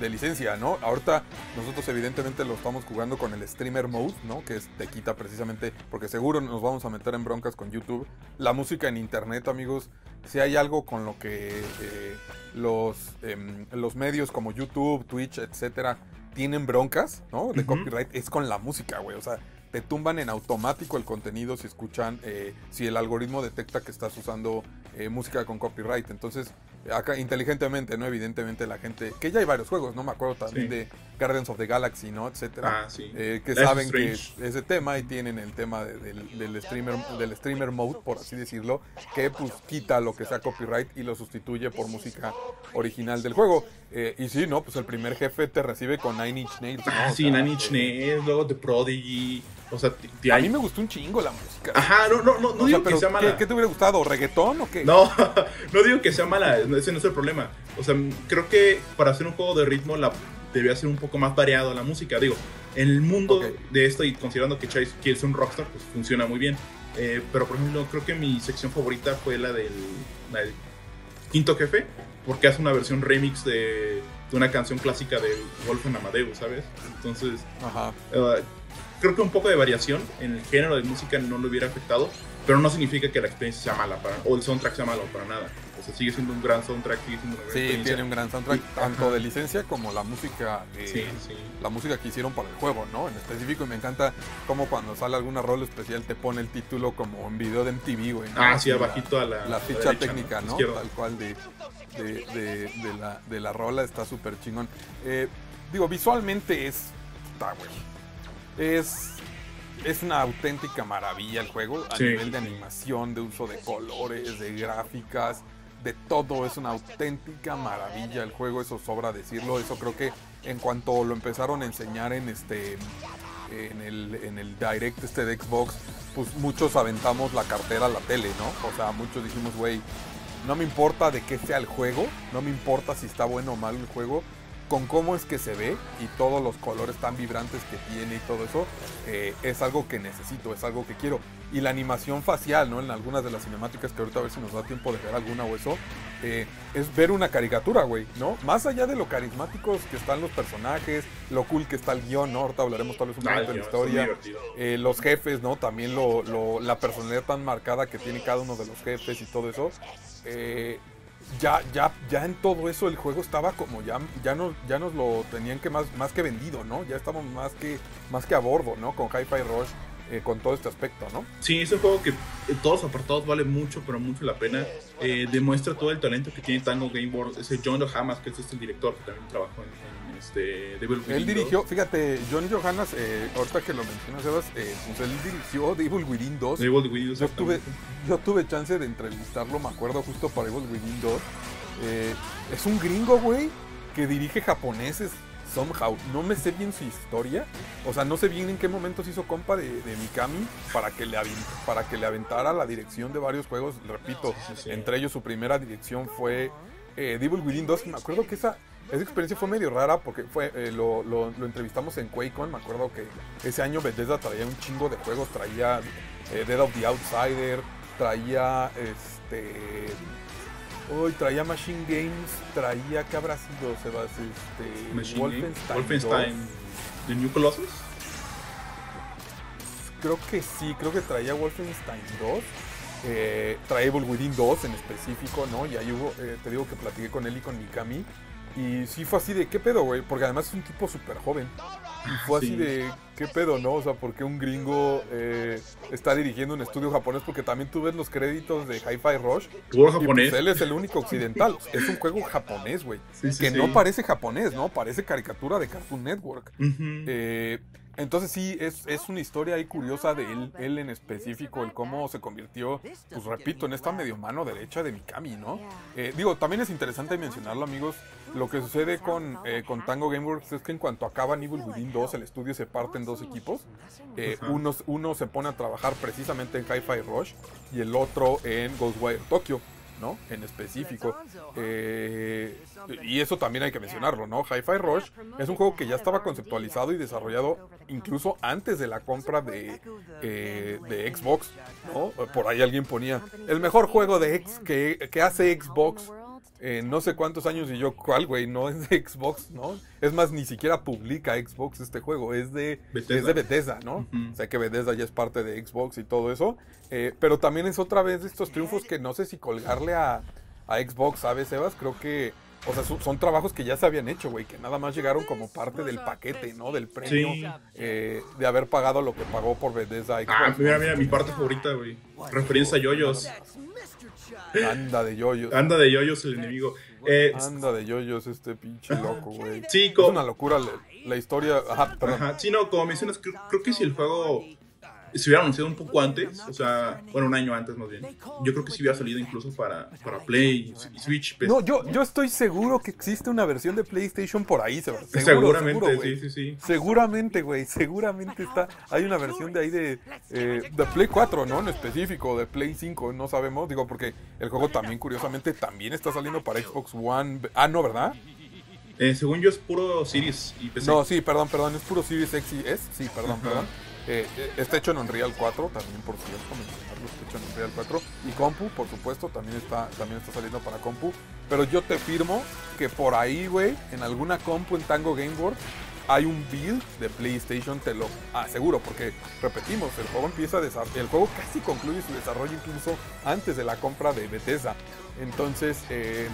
de licencia, ¿no? Ahorita nosotros evidentemente lo estamos jugando con el streamer mode, ¿no? Que es, te quita precisamente, porque seguro nos vamos a meter en broncas con YouTube. La música en internet, amigos, si hay algo con lo que eh, los, em, los medios como YouTube, Twitch, etcétera, tienen broncas, ¿no? De copyright, es con la música, güey. O sea, te tumban en automático el contenido si escuchan, eh, si el algoritmo detecta que estás usando eh, música con copyright. Entonces, acá inteligentemente, ¿no? Evidentemente la gente, que ya hay varios juegos, ¿no? Me acuerdo también de Guardians of the Galaxy, ¿no? Etcétera. Ah, sí. Eh, que saben que ese tema y tienen el tema del, streamer, del streamer mode, por así decirlo, que pues quita lo que sea copyright y lo sustituye por música original del juego. Eh, y sí, ¿no? Pues el primer jefe te recibe con Nine Inch Nails. Ah, sí, Nine Inch Nails, luego The Prodigy. O sea, a mí me gustó un chingo la música. Ajá, no, no, no, no digo que sea mala. ¿qué, te hubiera gustado? ¿Reggaetón o qué? No, *laughs* no digo que sea mala, ese no es el problema. O sea, creo que para hacer un juego de ritmo la debía ser un poco más variado la música. Digo, en el mundo de esto y considerando que Chase quiere ser un rockstar, pues funciona muy bien. Eh, pero por ejemplo, creo que mi sección favorita fue la del, Quinto Jefe, porque hace una versión remix de, de una canción clásica de Wolfgang Amadeus, ¿sabes? Entonces, Ajá. Uh, creo que un poco de variación en el género de música no lo hubiera afectado, pero no significa que la experiencia sea mala para, o el soundtrack sea malo para nada. O sea, sigue siendo un gran soundtrack, sigue siendo una gran Sí, tiene un gran soundtrack, tanto de licencia como la música, sí, sí. la música que hicieron para el juego, ¿no? En específico, y me encanta como cuando sale alguna rol especial te pone el título como un video de MTV, güey. Ah, sí, abajito a la La ficha técnica, ¿no? Tal cual de, de, la, de la rola está súper chingón. Eh, digo, visualmente es... Está, güey es, es una auténtica maravilla el juego a nivel de animación, de uso de colores, de gráficas, de todo. Es una auténtica maravilla el juego, eso sobra decirlo. Eso creo que en cuanto lo empezaron a enseñar en este en el, en el direct este de Xbox, pues muchos aventamos la cartera a la tele, ¿no? O sea, muchos dijimos, güey, no me importa de qué sea el juego, no me importa si está bueno o mal el juego, con cómo es que se ve y todos los colores tan vibrantes que tiene y todo eso, eh, es algo que necesito, es algo que quiero. Y la animación facial, ¿no? En algunas de las cinemáticas, que ahorita a ver si nos da tiempo de ver alguna o eso, eh, es ver una caricatura, güey, ¿no? Más allá de lo carismáticos que están los personajes, lo cool que está el guion, ¿no? Ahorita hablaremos tal vez un poco de la historia. Eh, los jefes, ¿no? También lo, la personalidad tan marcada que tiene cada uno de los jefes y todo eso. Eh, ya, ya, ya en todo eso el juego estaba como ya, ya nos, ya nos lo tenían que más, más que vendido, ¿no? Ya estamos más que, más que a bordo, ¿no? Con Hi-Fi Rush, eh, con todo este aspecto, ¿no? Sí, es un juego que en todos apartados vale mucho, pero mucho la pena. Eh, demuestra todo el talento que tiene Tango Game World. Ese John Hamas, que es este el director que también trabajó en, este, Devil Él dirigió, fíjate, John Johannes, eh, ahorita que lo mencionas, Sebas, eh, pues él dirigió Devil Within 2. Devil Within 2 yo, tuve, yo tuve chance de entrevistarlo, me acuerdo, justo para Devil Within 2. Eh, es un gringo, güey, que dirige japoneses somehow. No me sé bien su historia. O sea, no sé bien en qué momento se hizo compa de, Mikami para que, le para que le aventara la dirección de varios juegos. Repito, entre ellos su primera dirección fue eh, Devil Within 2. Me acuerdo que esa, esa experiencia fue medio rara porque fue eh, lo, lo, entrevistamos en QuakeCon. Me acuerdo que ese año Bethesda traía un chingo de juegos. Traía eh, Dead of the Outsider, traía este Hoy traía Machine Games, traía, ¿qué habrá sido, Sebas? Este, Wolfenstein. Wolfenstein. ¿The New Colossus? creo que sí, creo que traía Wolfenstein 2. Eh, trae Evil Within 2 en específico, ¿no? Y ahí hubo, eh, te digo que platiqué con él y con Mikami. Y sí fue así de, ¿qué pedo, güey? Porque además es un tipo súper joven. Y fue así de, ¿qué pedo, no? O sea, ¿por qué un gringo eh, está dirigiendo un estudio japonés? Porque también tú ves los créditos de Hi-Fi Rush. Juego japonés. Pues él es el único occidental. es un juego japonés, güey. que no parece japonés, ¿no? Parece caricatura de Cartoon Network. eh, entonces sí, es, es, una historia ahí curiosa de él, él en específico, el cómo se convirtió, pues repito, en esta medio mano derecha de Mikami, ¿no? Eh, digo, también es interesante mencionarlo, amigos, lo que sucede con, eh, con Tango Gameworks es que en cuanto acaba Evil Within 2, el estudio se parte en dos equipos. Eh, uno, uno se pone a trabajar precisamente en Hi-Fi Rush y el otro en Ghostwire Tokyo. ¿No? En específico. Eh, y eso también hay que mencionarlo, ¿no? Hi-Fi Rush es un juego que ya estaba conceptualizado y desarrollado incluso antes de la compra de, eh, de Xbox, ¿no? Por ahí alguien ponía el mejor juego de X que, que hace Xbox no sé cuántos años y yo, ¿cuál, güey? No es de Xbox, ¿no? Es más, ni siquiera publica Xbox este juego, es de Bethesda, es de Bethesda ¿no? O sea que Bethesda ya es parte de Xbox y todo eso. Eh, pero también es otra vez de estos triunfos que no sé si colgarle a, a Xbox, ¿sabes, Sebas? Creo que o sea, son, trabajos que ya se habían hecho, güey, que nada más llegaron como parte del paquete, ¿no? Del premio eh, de haber pagado lo que pagó por Bethesda. Xbox, ah, mira, mira, mi parte favorita, güey. Referencia a yoyos. Anda de yoyos. Anda de yoyos el enemigo. Eh, Anda de yoyos este pinche loco, güey. Sí, Es una locura la, historia. Ajá, perdón. Ajá, sí, no, como mencionas, creo que si el juego se hubiera anunciado un poco antes, o sea, bueno, un año antes más bien, yo creo que sí hubiera salido incluso para, para Play y Switch. Pues. No, yo, yo estoy seguro que existe una versión de PlayStation por ahí, Seguro, seguramente, sí, sí, sí. Seguramente, güey, seguramente está. Hay una versión de ahí de, eh, de Play 4, ¿no? En específico, de Play 5, no sabemos, digo, porque el juego también, curiosamente, también está saliendo para Xbox One. Ah, no, ¿verdad? Eh, según yo es puro Series y PC. No, sí, perdón, perdón, es puro Series X y S, sí, perdón, perdón. Eh, eh, está hecho en Unreal 4, también por cierto, mencionarlo, hecho en Unreal 4. Y Compu, por supuesto, también está, también está saliendo para Compu. Pero yo te firmo que por ahí, güey, en alguna Compu en Tango Gameworks hay un build de PlayStation, te lo aseguro, porque repetimos, el juego empieza a el juego casi concluye su desarrollo incluso antes de la compra de Bethesda. Entonces, eh,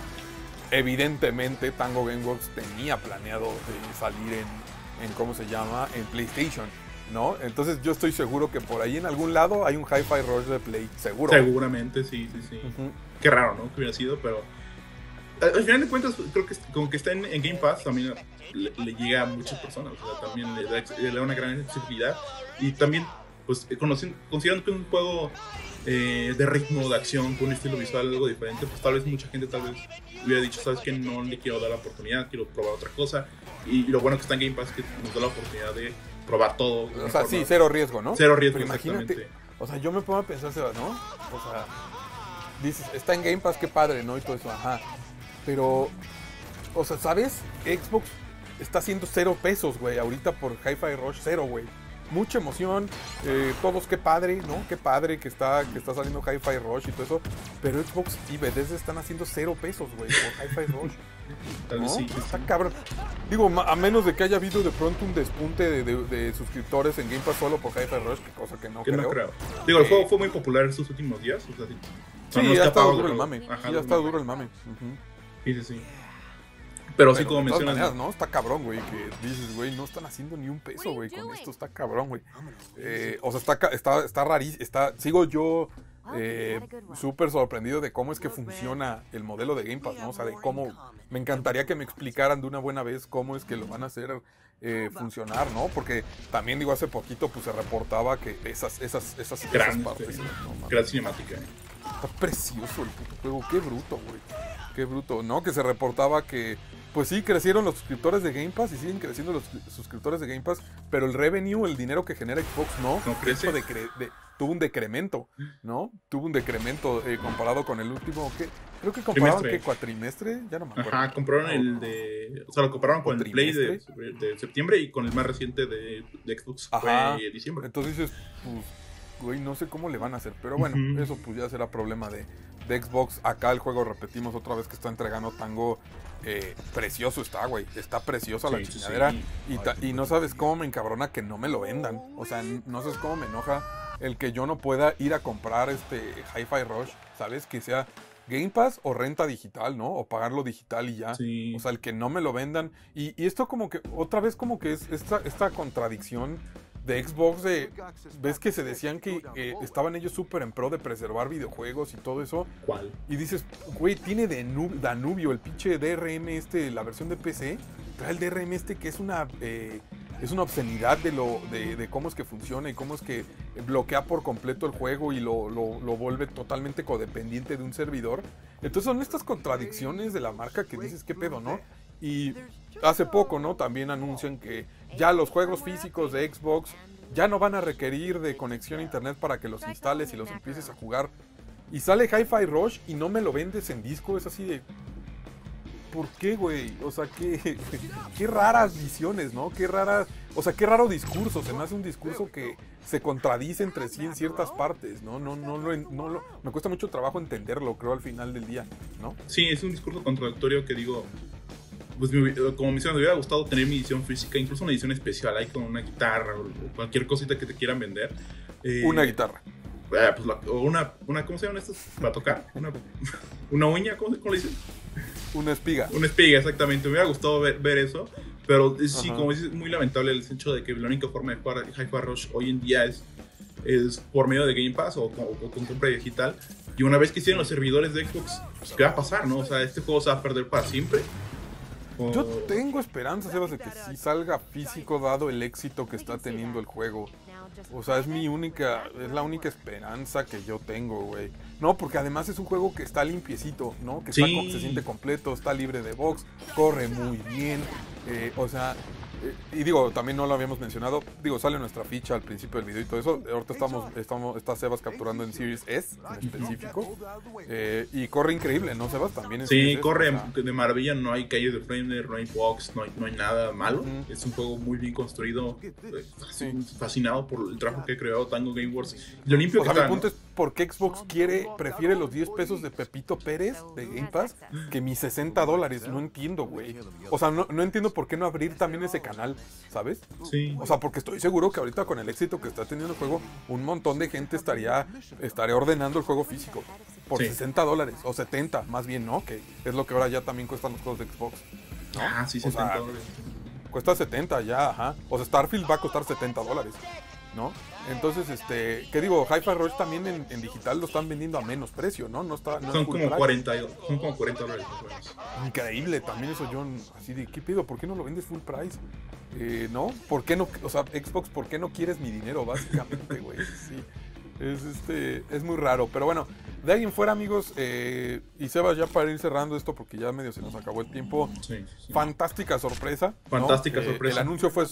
evidentemente Tango Gameworks tenía planeado salir en, en, ¿cómo se llama? En PlayStation. ¿No? Entonces yo estoy seguro que por ahí en algún lado hay un Hi-Fi Rush de Play, seguro. Seguramente, sí, sí, sí. Qué raro, ¿no? Que hubiera sido, pero al final de cuentas creo que como que está en, Game Pass también le, llega a muchas personas, o sea, también le da, una gran accesibilidad y también pues considerando que es un juego eh, de ritmo, de acción, con un estilo visual algo diferente, pues tal vez mucha gente tal vez hubiera dicho, sabes que no le quiero dar la oportunidad, quiero probar otra cosa y, lo bueno que está en Game Pass es que nos da la oportunidad de probar todo. O sea, sí, cero riesgo, ¿no? Cero riesgo, imagínate. O sea, yo me pongo a pensar, Sebas, ¿no? O sea, dices, está en Game Pass, qué padre, ¿no? Y todo eso, ajá. Pero, o sea, ¿sabes? Xbox está haciendo cero pesos, güey, ahorita por Hi-Fi Rush, cero, güey. Mucha emoción, eh, todos qué padre, ¿no? Qué padre que está, que está saliendo Hi-Fi Rush y todo eso. Pero Xbox y Bethesda están haciendo cero pesos, güey, por Hi-Fi Rush. *laughs* Está cabrón. Digo, a menos de que haya habido de pronto un despunte de, suscriptores en Game Pass solo por Hi-Fi Rush, que cosa que no, creo. Digo, el juego fue muy popular en estos últimos días. O sea, sí, ya está duro el mame. ya está duro el mame. Sí, sí, sí. Pero, sí, como mencionas. ¿no? Está cabrón, güey. Que dices, güey, no están haciendo ni un peso, güey. Con esto está cabrón, güey. Eh, o sea, está, está, está rarísimo. Está, sigo yo eh, súper sorprendido de cómo es que funciona el modelo de Game Pass, ¿no? O sea, de cómo me encantaría que me explicaran de una buena vez cómo es que lo van a hacer eh, funcionar, ¿no? Porque también digo hace poquito pues se reportaba que esas esas esas, gran, partes, gran cinemática. ¿eh? Está precioso el puto juego, qué bruto, güey. Qué bruto, ¿no? Que se reportaba que pues sí, crecieron los suscriptores de Game Pass y siguen creciendo los suscriptores de Game Pass, pero el revenue, el dinero que genera Xbox no, no crece. De, tuvo un decremento, ¿no? Tuvo un decremento eh, comparado con el último, ¿qué? Creo que compararon que cuatrimestre, ya no me acuerdo. Ajá, compraron el de, o sea, lo compararon con el Play de, de, septiembre y con el más reciente de, de Xbox Ajá. fue diciembre. Entonces dices, pues, güey, no sé cómo le van a hacer, pero bueno, eso pues ya será problema de, de Xbox. Acá el juego, repetimos otra vez que está entregando Tango. Eh, precioso está, güey. Está preciosa la chingadera. Y, y, no sabes cómo me encabrona que no me lo vendan. O sea, no sabes cómo me enoja el que yo no pueda ir a comprar este Hi-Fi Rush. ¿Sabes? Que sea Game Pass o renta digital, ¿no? O pagarlo digital y ya. O sea, el que no me lo vendan. Y, esto como que, otra vez como que es esta, esta contradicción de Xbox de, ves que se decían que eh, estaban ellos súper en pro de preservar videojuegos y todo eso. ¿Cuál? Y dices, güey, tiene de Danubio el pinche DRM este, la versión de PC, trae el DRM este que es una eh, es una obscenidad de lo de, cómo es que funciona y cómo es que bloquea por completo el juego y lo, lo, lo, vuelve totalmente codependiente de un servidor. Entonces son estas contradicciones de la marca que dices, ¿qué pedo, no? Y hace poco, ¿no? También anuncian que ya los juegos físicos de Xbox ya no van a requerir de conexión a internet para que los instales y los empieces a jugar. Y sale Hi-Fi Rush y no me lo vendes en disco, es así de... ¿Por qué, güey? O sea, qué, *laughs* qué raras visiones, ¿no? Qué raras... O sea, qué raro discurso. Se me hace un discurso que se contradice entre sí en ciertas partes, ¿no? No, no, no, no, no me cuesta mucho trabajo entenderlo, creo, al final del día, ¿no? Sí, es un discurso contradictorio que digo, pues como me hubiera gustado tener mi edición física, incluso una edición especial ahí con una guitarra o cualquier cosita que te quieran vender. Eh, una guitarra. Eh, pues o una, una, ¿cómo se llaman estas? Para tocar. Una, una uña, ¿cómo, le dicen? Una espiga. Una espiga, exactamente. Me hubiera gustado ver, ver eso. Pero sí, como dices, es muy lamentable el hecho de que la única forma de jugar Hi-Fi Rush hoy en día es, es por medio de Game Pass o, con compra digital. Y una vez que hicieron los servidores de Xbox, pues, ¿qué va a pasar? no? O sea, este juego se va a perder para siempre. Yo tengo esperanza, Sebas, de que sí salga físico dado el éxito que está teniendo el juego. O sea, es mi única, es la única esperanza que yo tengo, güey. No, porque además es un juego que está limpiecito, ¿no? Que está, se siente completo, está libre de box, corre muy bien. Eh, o sea, y digo, también no lo habíamos mencionado, digo, sale nuestra ficha al principio del video y todo eso. Ahorita estamos, estamos está Sebas capturando en Series S en específico. Eh, y corre increíble, ¿no, Sebas? También en Sí, corre de maravilla, no hay calle de frame, no hay box, no hay, no hay nada malo. Es un juego muy bien construido, eh, fascinado por el trabajo que ha creado Tango Gameworks. Lo limpio que está, punto es por qué Xbox quiere, prefiere los 10 pesos de Pepito Pérez de Game Pass que mis 60 dólares. No entiendo, güey. O sea, no, no entiendo por qué no abrir también ese canal, ¿sabes? Sí. O sea, porque estoy seguro que ahorita con el éxito que está teniendo el juego, un montón de gente estaría, estaría ordenando el juego físico por 60 dólares o 70, más bien, ¿no? Que es lo que ahora ya también cuestan los juegos de Xbox. Ah, sí, 70 dólares. Cuesta 70 ya, ajá. O sea, Starfield va a costar 70 dólares, ¿no? Entonces, este, ¿qué digo? Hi-Fi Rush también en, digital lo están vendiendo a menos precio, ¿no? No está. son, como 40, son como 40 dólares. Increíble, también eso, John. Así de, ¿qué pido? ¿Por qué no lo vendes full price? Eh, ¿No? ¿Por qué no? O sea, Xbox, ¿por qué no quieres mi dinero? Básicamente, güey. Sí. Es, este, es muy raro, pero bueno, de alguien fuera, amigos, eh, y Sebas, ya para ir cerrando esto, porque ya medio se nos acabó el tiempo. Fantástica sorpresa. Fantástica eh, sorpresa. El anuncio fue,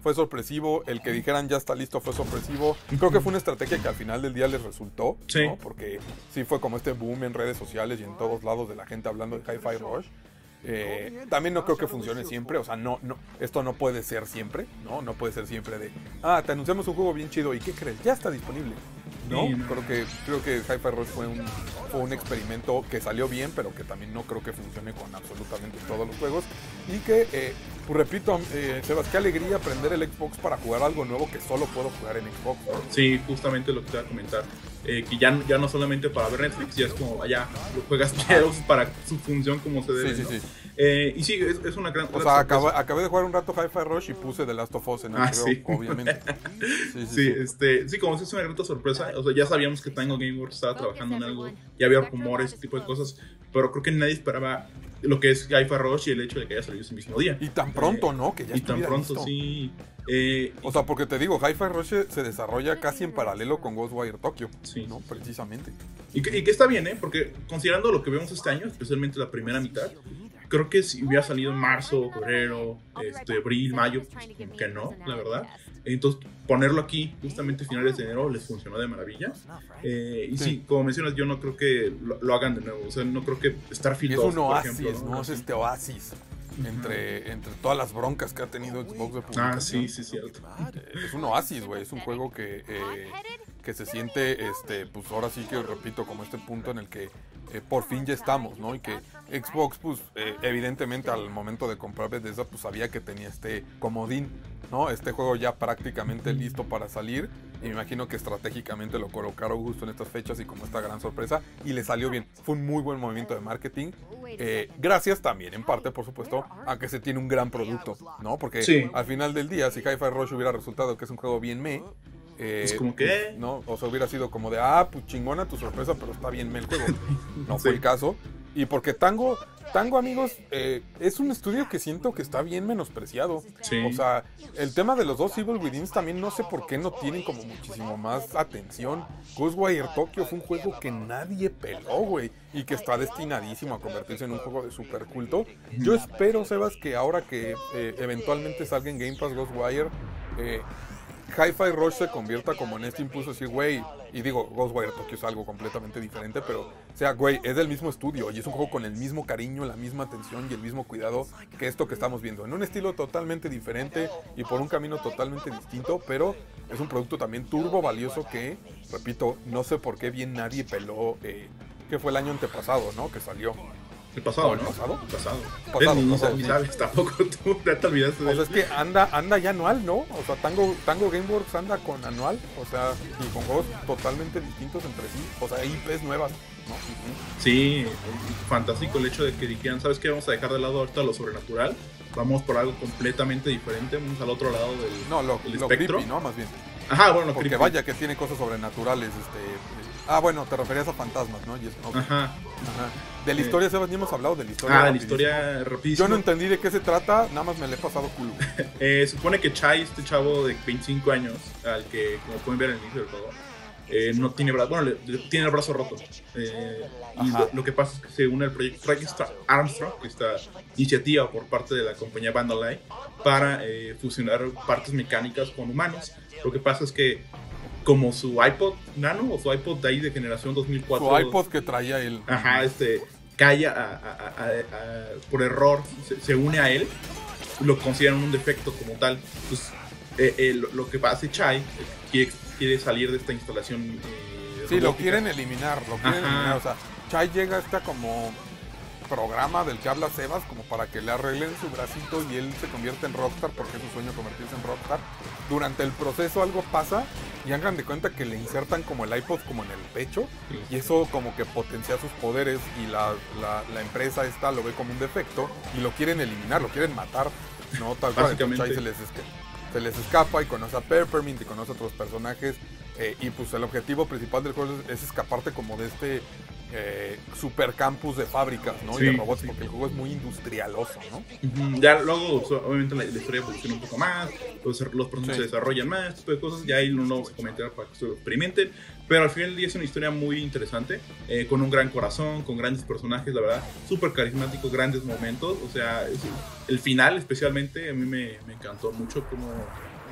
fue sorpresivo, el que dijeran ya está listo fue sorpresivo. Creo que fue una estrategia que al final del día les resultó, ¿no? porque sí fue como este boom en redes sociales y en todos lados de la gente hablando de Hi-Fi Rush. Eh, también no creo que funcione siempre, o sea, no, no, esto no puede ser siempre, ¿no? No puede ser siempre de, ah, te anunciamos un juego bien chido y ¿qué crees? Ya está disponible. No, creo que creo que Hi-Fi Rush fue un, fue un experimento que salió bien, pero que también no creo que funcione con absolutamente todos los juegos. Y que, eh, pues repito, eh, Sebas, qué alegría aprender el Xbox para jugar algo nuevo que solo puedo jugar en Xbox. Sí, justamente lo que te iba a comentar. Eh, que ya, ya no solamente para ver Netflix, ya es como, allá lo juegas para su función como se debe. Sí, sí, sí. Eh, y sí, es, una gran. O sea, acabé, de jugar un rato Hi-Fi Rush y puse The Last of Us en el ah, obviamente. *laughs* sí, sí, este, sí, como si es una gran sorpresa. O sea, ya sabíamos que Tango Gameworks estaba trabajando en algo, ya había rumores, ese tipo de cosas, pero creo que nadie esperaba lo que es Hi-Fi Rush y el hecho de que haya salido ese mismo día. Y tan pronto, ¿no? Que ya y tan pronto, sí. Eh, o sea, porque te digo, Hi-Fi Rush se desarrolla casi en paralelo con Ghostwire Tokyo. Sí. ¿no? Precisamente. Y que, y que, está bien, ¿eh? Porque considerando lo que vemos este año, especialmente la primera mitad, creo que si hubiera salido en marzo, febrero, este, abril, mayo, pues, que no, la verdad. Entonces, ponerlo aquí, justamente finales de enero, les funcionó de maravilla. Eh, y sí. como mencionas, yo no creo que lo, hagan de nuevo. O sea, no creo que Starfield Es un oasis, ¿no? Es este oasis. Entre, entre todas las broncas que ha tenido Xbox de publicación. Ah, sí, sí, cierto. Es un oasis, güey. Es un juego que, eh, que se siente, este, pues ahora sí que repito, como este punto en el que eh, por fin ya estamos, ¿no? Y que Xbox, pues eh, evidentemente al momento de comprar Bethesda, pues sabía que tenía este comodín, ¿no? Este juego ya prácticamente listo para salir. Y me imagino que estratégicamente lo colocaron justo en estas fechas y como esta gran sorpresa. Y le salió bien. Fue un muy buen movimiento de marketing. Eh, gracias también, en parte, por supuesto, a que se tiene un gran producto, ¿no? Porque al final del día, si Hi-Fi Rush hubiera resultado que es un juego bien me, eh, es como que. ¿no? O sea, hubiera sido como de, ah, pues chingona tu sorpresa, pero está bien el juego. *laughs* No fue el caso. Y porque Tango, Tango amigos, eh, es un estudio que siento que está bien menospreciado. O sea, el tema de los dos Evil Within también no sé por qué no tienen como muchísimo más atención. Ghostwire Tokyo fue un juego que nadie peló, güey. Y que está destinadísimo a convertirse en un juego de super culto. Yo espero, Sebas, que ahora que eh, eventualmente salga en Game Pass Ghostwire, eh, Hi-Fi Rush se convierta como en este impulso así, güey, y digo, Ghostwire Tokyo es algo completamente diferente, pero, o sea, güey, es del mismo estudio y es un juego con el mismo cariño, la misma atención y el mismo cuidado que esto que estamos viendo, en un estilo totalmente diferente y por un camino totalmente distinto, pero es un producto también turbo valioso que, repito, no sé por qué bien nadie peló, eh, que fue el año antepasado, ¿no? Que salió. El pasado, ¿El pasado? El pasado. pasado, ni, pasado, ni sabes tampoco *laughs* tú, ya te olvidaste O sea, es que anda, anda ya anual, ¿no? O sea, Tango, Tango Gameworks anda con anual, o sea, y con juegos totalmente distintos entre sí, o sea, IPs nuevas, ¿no? Sí, fantástico el hecho de que dijeran, ¿sabes qué? Vamos a dejar de lado ahorita lo sobrenatural, vamos por algo completamente diferente, vamos al otro lado del, no, lo, del lo espectro. creepy, ¿no? Más bien. Ajá, bueno, Porque creepy. vaya que tiene cosas sobrenaturales, este... Ah, bueno, te referías a fantasmas, ¿no? Y es- ok. Ajá. Ajá. De la historia, Sebas, ni hemos hablado de la historia. Ah, la rapidísimo. historia rapidísimo. Yo no entendí de qué se trata, nada más me le he pasado culo. *laughs* Eh, supone que Chai, este chavo de 25 años, al que, como pueden ver en el inicio del juego, eh, no tiene brazo, bueno, le- tiene el brazo roto. Eh, y lo, lo que pasa es que se une al proyecto Armstrong, que esta iniciativa por parte de la compañía Bandai, para eh, fusionar partes mecánicas con humanos. Lo que pasa es que, como su iPod Nano o su iPod de ahí de generación 2004, Su iPod que traía el... ajá, este, cae a- a- a- a- por error, se, se une a él, lo consideran un defecto como tal. Entonces, eh, eh, lo, lo que hace Chai, eh, quiere, quiere salir de esta instalación. eh, Sí, lo quieren eliminar, lo quieren Ajá. eliminar. O sea, Chai llega a este como programa del que habla Sebas, como para que le arreglen su bracito y él se convierte en rockstar porque es su sueño convertirse en rockstar. Durante el proceso algo pasa y hagan de cuenta que le insertan como el iPod como en el pecho y eso como que potencia sus poderes y la, la- la empresa esta lo ve como un defecto y lo quieren eliminar, lo quieren matar, ¿no? Tal cual. Chai se les, esca- se les escapa y conoce a Peppermint y conoce a otros personajes eh, y pues el objetivo principal del juego es, es escaparte como de este eh, super campus de fábricas, ¿no? Sí, y de robots, sí. porque el juego es muy industrialoso, ¿no? Ya luego, obviamente, la, la historia evoluciona un poco más, los, los personajes Sí. se desarrollan más, este tipo de cosas. Ya ahí no lo vamos a comentar para que ustedes lo experimenten. Pero al final del día es una historia muy interesante, eh, con un gran corazón, con grandes personajes, la verdad, súper carismáticos, grandes momentos. O sea, es- el final, especialmente, a mí me, me encantó mucho como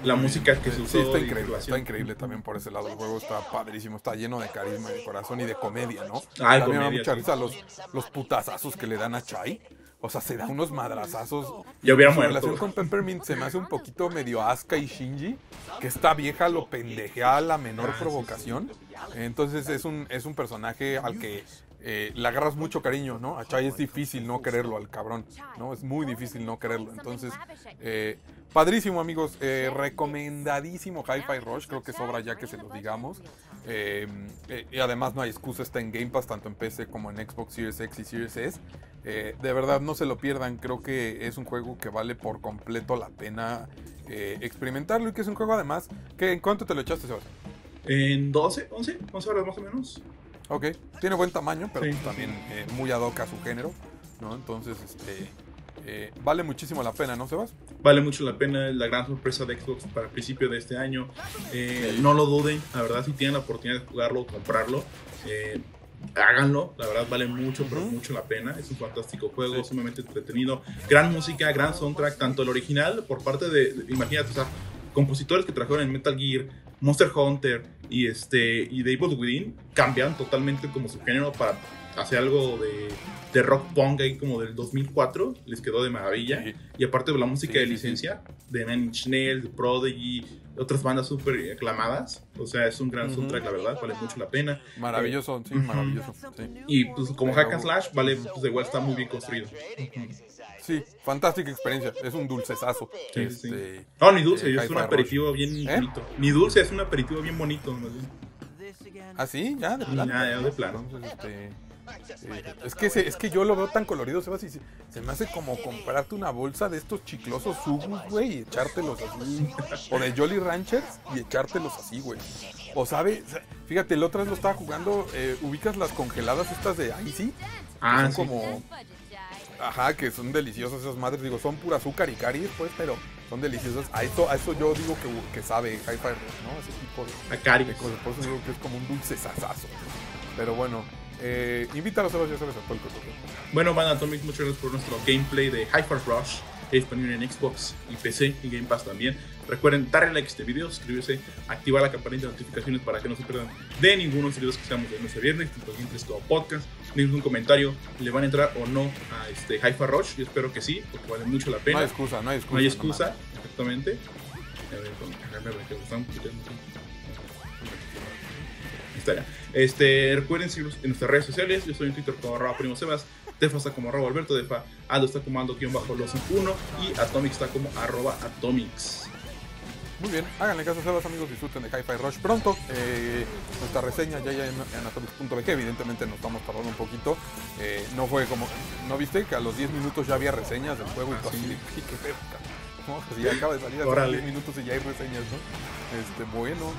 la música que se Sí, está increíble, está increíble también por ese lado. El juego está padrísimo, está lleno de carisma y de corazón y de comedia, ¿no? Ah, También me da comedia, mucha risa los, los putazazos que le dan a Chai. O sea, se da unos madrazazos. Ya hubiera Su muerto. relación con Peppermint se me hace un poquito medio Asuka y Shinji. Que esta vieja lo pendejea a la menor Ah, provocación. Entonces es un, es un personaje al que eh, le agarras mucho cariño, ¿no? A Chai es difícil no quererlo al cabrón, ¿no? Es muy difícil no quererlo. Entonces, eh, padrísimo, amigos. Eh, recomendadísimo Hi-Fi Rush. Creo que sobra ya que se los digamos. Eh, eh, y además no hay excusa, está en Game Pass, tanto en PC como en Xbox Series X y Series S. Eh, de verdad, no se lo pierdan. Creo que es un juego que vale por completo la pena eh, experimentarlo y que es un juego además que ¿en cuánto te lo echaste, Sebas? En 12, 11, 11 horas más o menos. Ok, tiene buen tamaño, pero Sí. pues también eh, muy ad hoc a su género, ¿no? Entonces, este, eh, vale muchísimo la pena, ¿no, Sebas? Vale mucho la pena, la gran sorpresa de Xbox para el principio de este año. Eh, no lo duden, la verdad, si tienen la oportunidad de jugarlo, comprarlo, eh, háganlo. La verdad, vale mucho, pero mucho la pena. Es un fantástico juego, Sí. sumamente entretenido. Gran música, gran soundtrack, tanto el original por parte de, de- imagínate, o sea, compositores que trajeron en Metal Gear, Monster Hunter y este y The Evil Within totalmente como su género para hacer algo de, de rock punk ahí como del 2004, les quedó de maravilla. Sí. Y aparte de la música Sí, de sí, licencia, de Nine Inch Nails, de Prodigy, otras bandas súper aclamadas. O sea, es un gran soundtrack, la verdad, vale mucho la pena. Maravilloso, sí, maravilloso. Y pues como hack and slash, vale, pues igual está muy bien construido. Sí, fantástica experiencia. Es un dulcesazo. Sí. Este, No, ni dulce, Eh, es un aperitivo bien ¿Eh? bonito. Ni dulce, es un aperitivo bien bonito. más bien. ¿Ah, sí? ¿Ya? ¿De plano? Ya, ya, de plano. Entonces, este, eh, es, que se- es que yo lo veo tan colorido, Sebas, y se, se me hace como comprarte una bolsa de estos chiclosos Sugus, güey, y echártelos así. O de Jolly Ranchers y echártelos así, güey. O sabe, fíjate, el otro vez lo estaba jugando, eh, ubicas las congeladas estas de Icy. Ah, son sí. como, ajá, que son deliciosas esas madres, digo, son pura azúcar y caries, pues, pero son deliciosas. A eso, a eso yo digo que, que sabe Hi-Fi Rush, ¿no? Ese tipo de, de cosas. Por eso digo que es como un dulce sasazo. Pero bueno, eh, invítalos a los ya sabes a cotorreo. Bueno, Banda Atomic, muchas gracias por nuestro gameplay de Hyper Rush. Es disponible en Xbox y PC y Game Pass también. Recuerden darle like a este video, suscribirse, activar la campanita de notificaciones para que no se pierdan de ninguno de los videos que estamos de este viernes, tanto gameplays como podcast. Ningún comentario, ¿le van a entrar o no a este Hyper Rush? Yo espero que sí, porque vale mucho la No pena. hay excusa, no hay excusa. No hay no excusa, mames. exactamente. A ver, con- déjame ver que están. Ahí Está ya. Este, recuerden seguirnos en nuestras redes sociales. Yo soy en Twitter como arroba primo Sebas. Defa está como arroba Alberto Defa. Aldo está como Ando guion bajo los 1 y Atomic está como arroba Atomics. Muy bien, háganle caso a Sebas, amigos, disfruten de Hi-Fi Rush pronto. Eh, nuestra reseña ya ya en, en atomics.bg, evidentemente nos estamos tardando un poquito. Eh, no fue como, ¿no viste que a los 10 minutos ya había reseñas del juego y Ah, todo sí. así de, "Sí, qué feo, cabrón". *laughs* ¿no? Pues ya *laughs* acaba de salir Órale. 10 minutos y ya hay reseñas, ¿no? Este, bueno,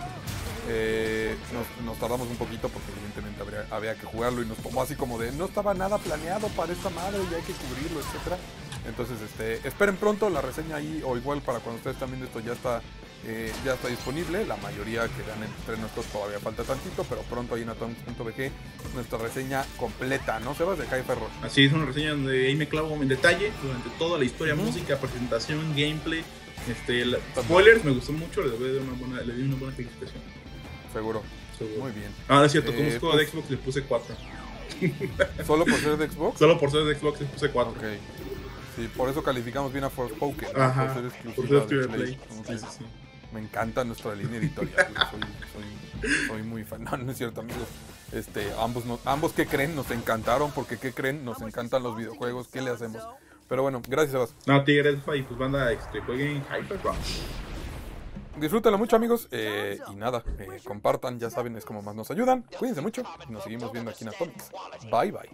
eh, nos, nos tardamos un poquito porque evidentemente habría- había que jugarlo y nos tomó así como de, no estaba nada planeado para esta madre y hay que cubrirlo, etcétera. Entonces, este, esperen pronto la reseña ahí, o igual para cuando ustedes están viendo esto ya está, eh, ya está disponible. La mayoría que dan entre nuestros todavía falta tantito, pero pronto ahí en atomics.bg nuestra reseña completa, ¿no? Sebas de Hi-Fi Rush. Así es una reseña donde ahí me clavo en detalle durante toda la historia, música, presentación, gameplay. Este, la- spoilers me gustó mucho, le doy una buena, le di una buena calificación. Seguro. seguro. Muy bien. Ah, es cierto, como Eh, es juego de pues- Xbox le puse 4. *laughs* ¿Solo por ser de Xbox? Solo por ser de Xbox le puse 4. Ok. Sí, por eso calificamos bien a Forspoken. ¿no? Ajá, Por ser por exclusiva ser de Play. Sí, sí, sí. Me encanta nuestra línea editorial. soy, soy- soy muy fan. No, no es cierto, amigos. Este, ambos, no- ambos que creen nos encantaron porque ¿qué creen? Nos encantan los videojuegos. ¿Qué le hacemos? Pero bueno, gracias, Sebas. No, Tigres, y pues banda, este, jueguen Hyper Rush. Disfrútalo mucho, amigos. Eh, y nada, eh, compartan, ya saben, es como más nos ayudan. Cuídense mucho. Y nos seguimos viendo aquí en Atomics. Bye, bye.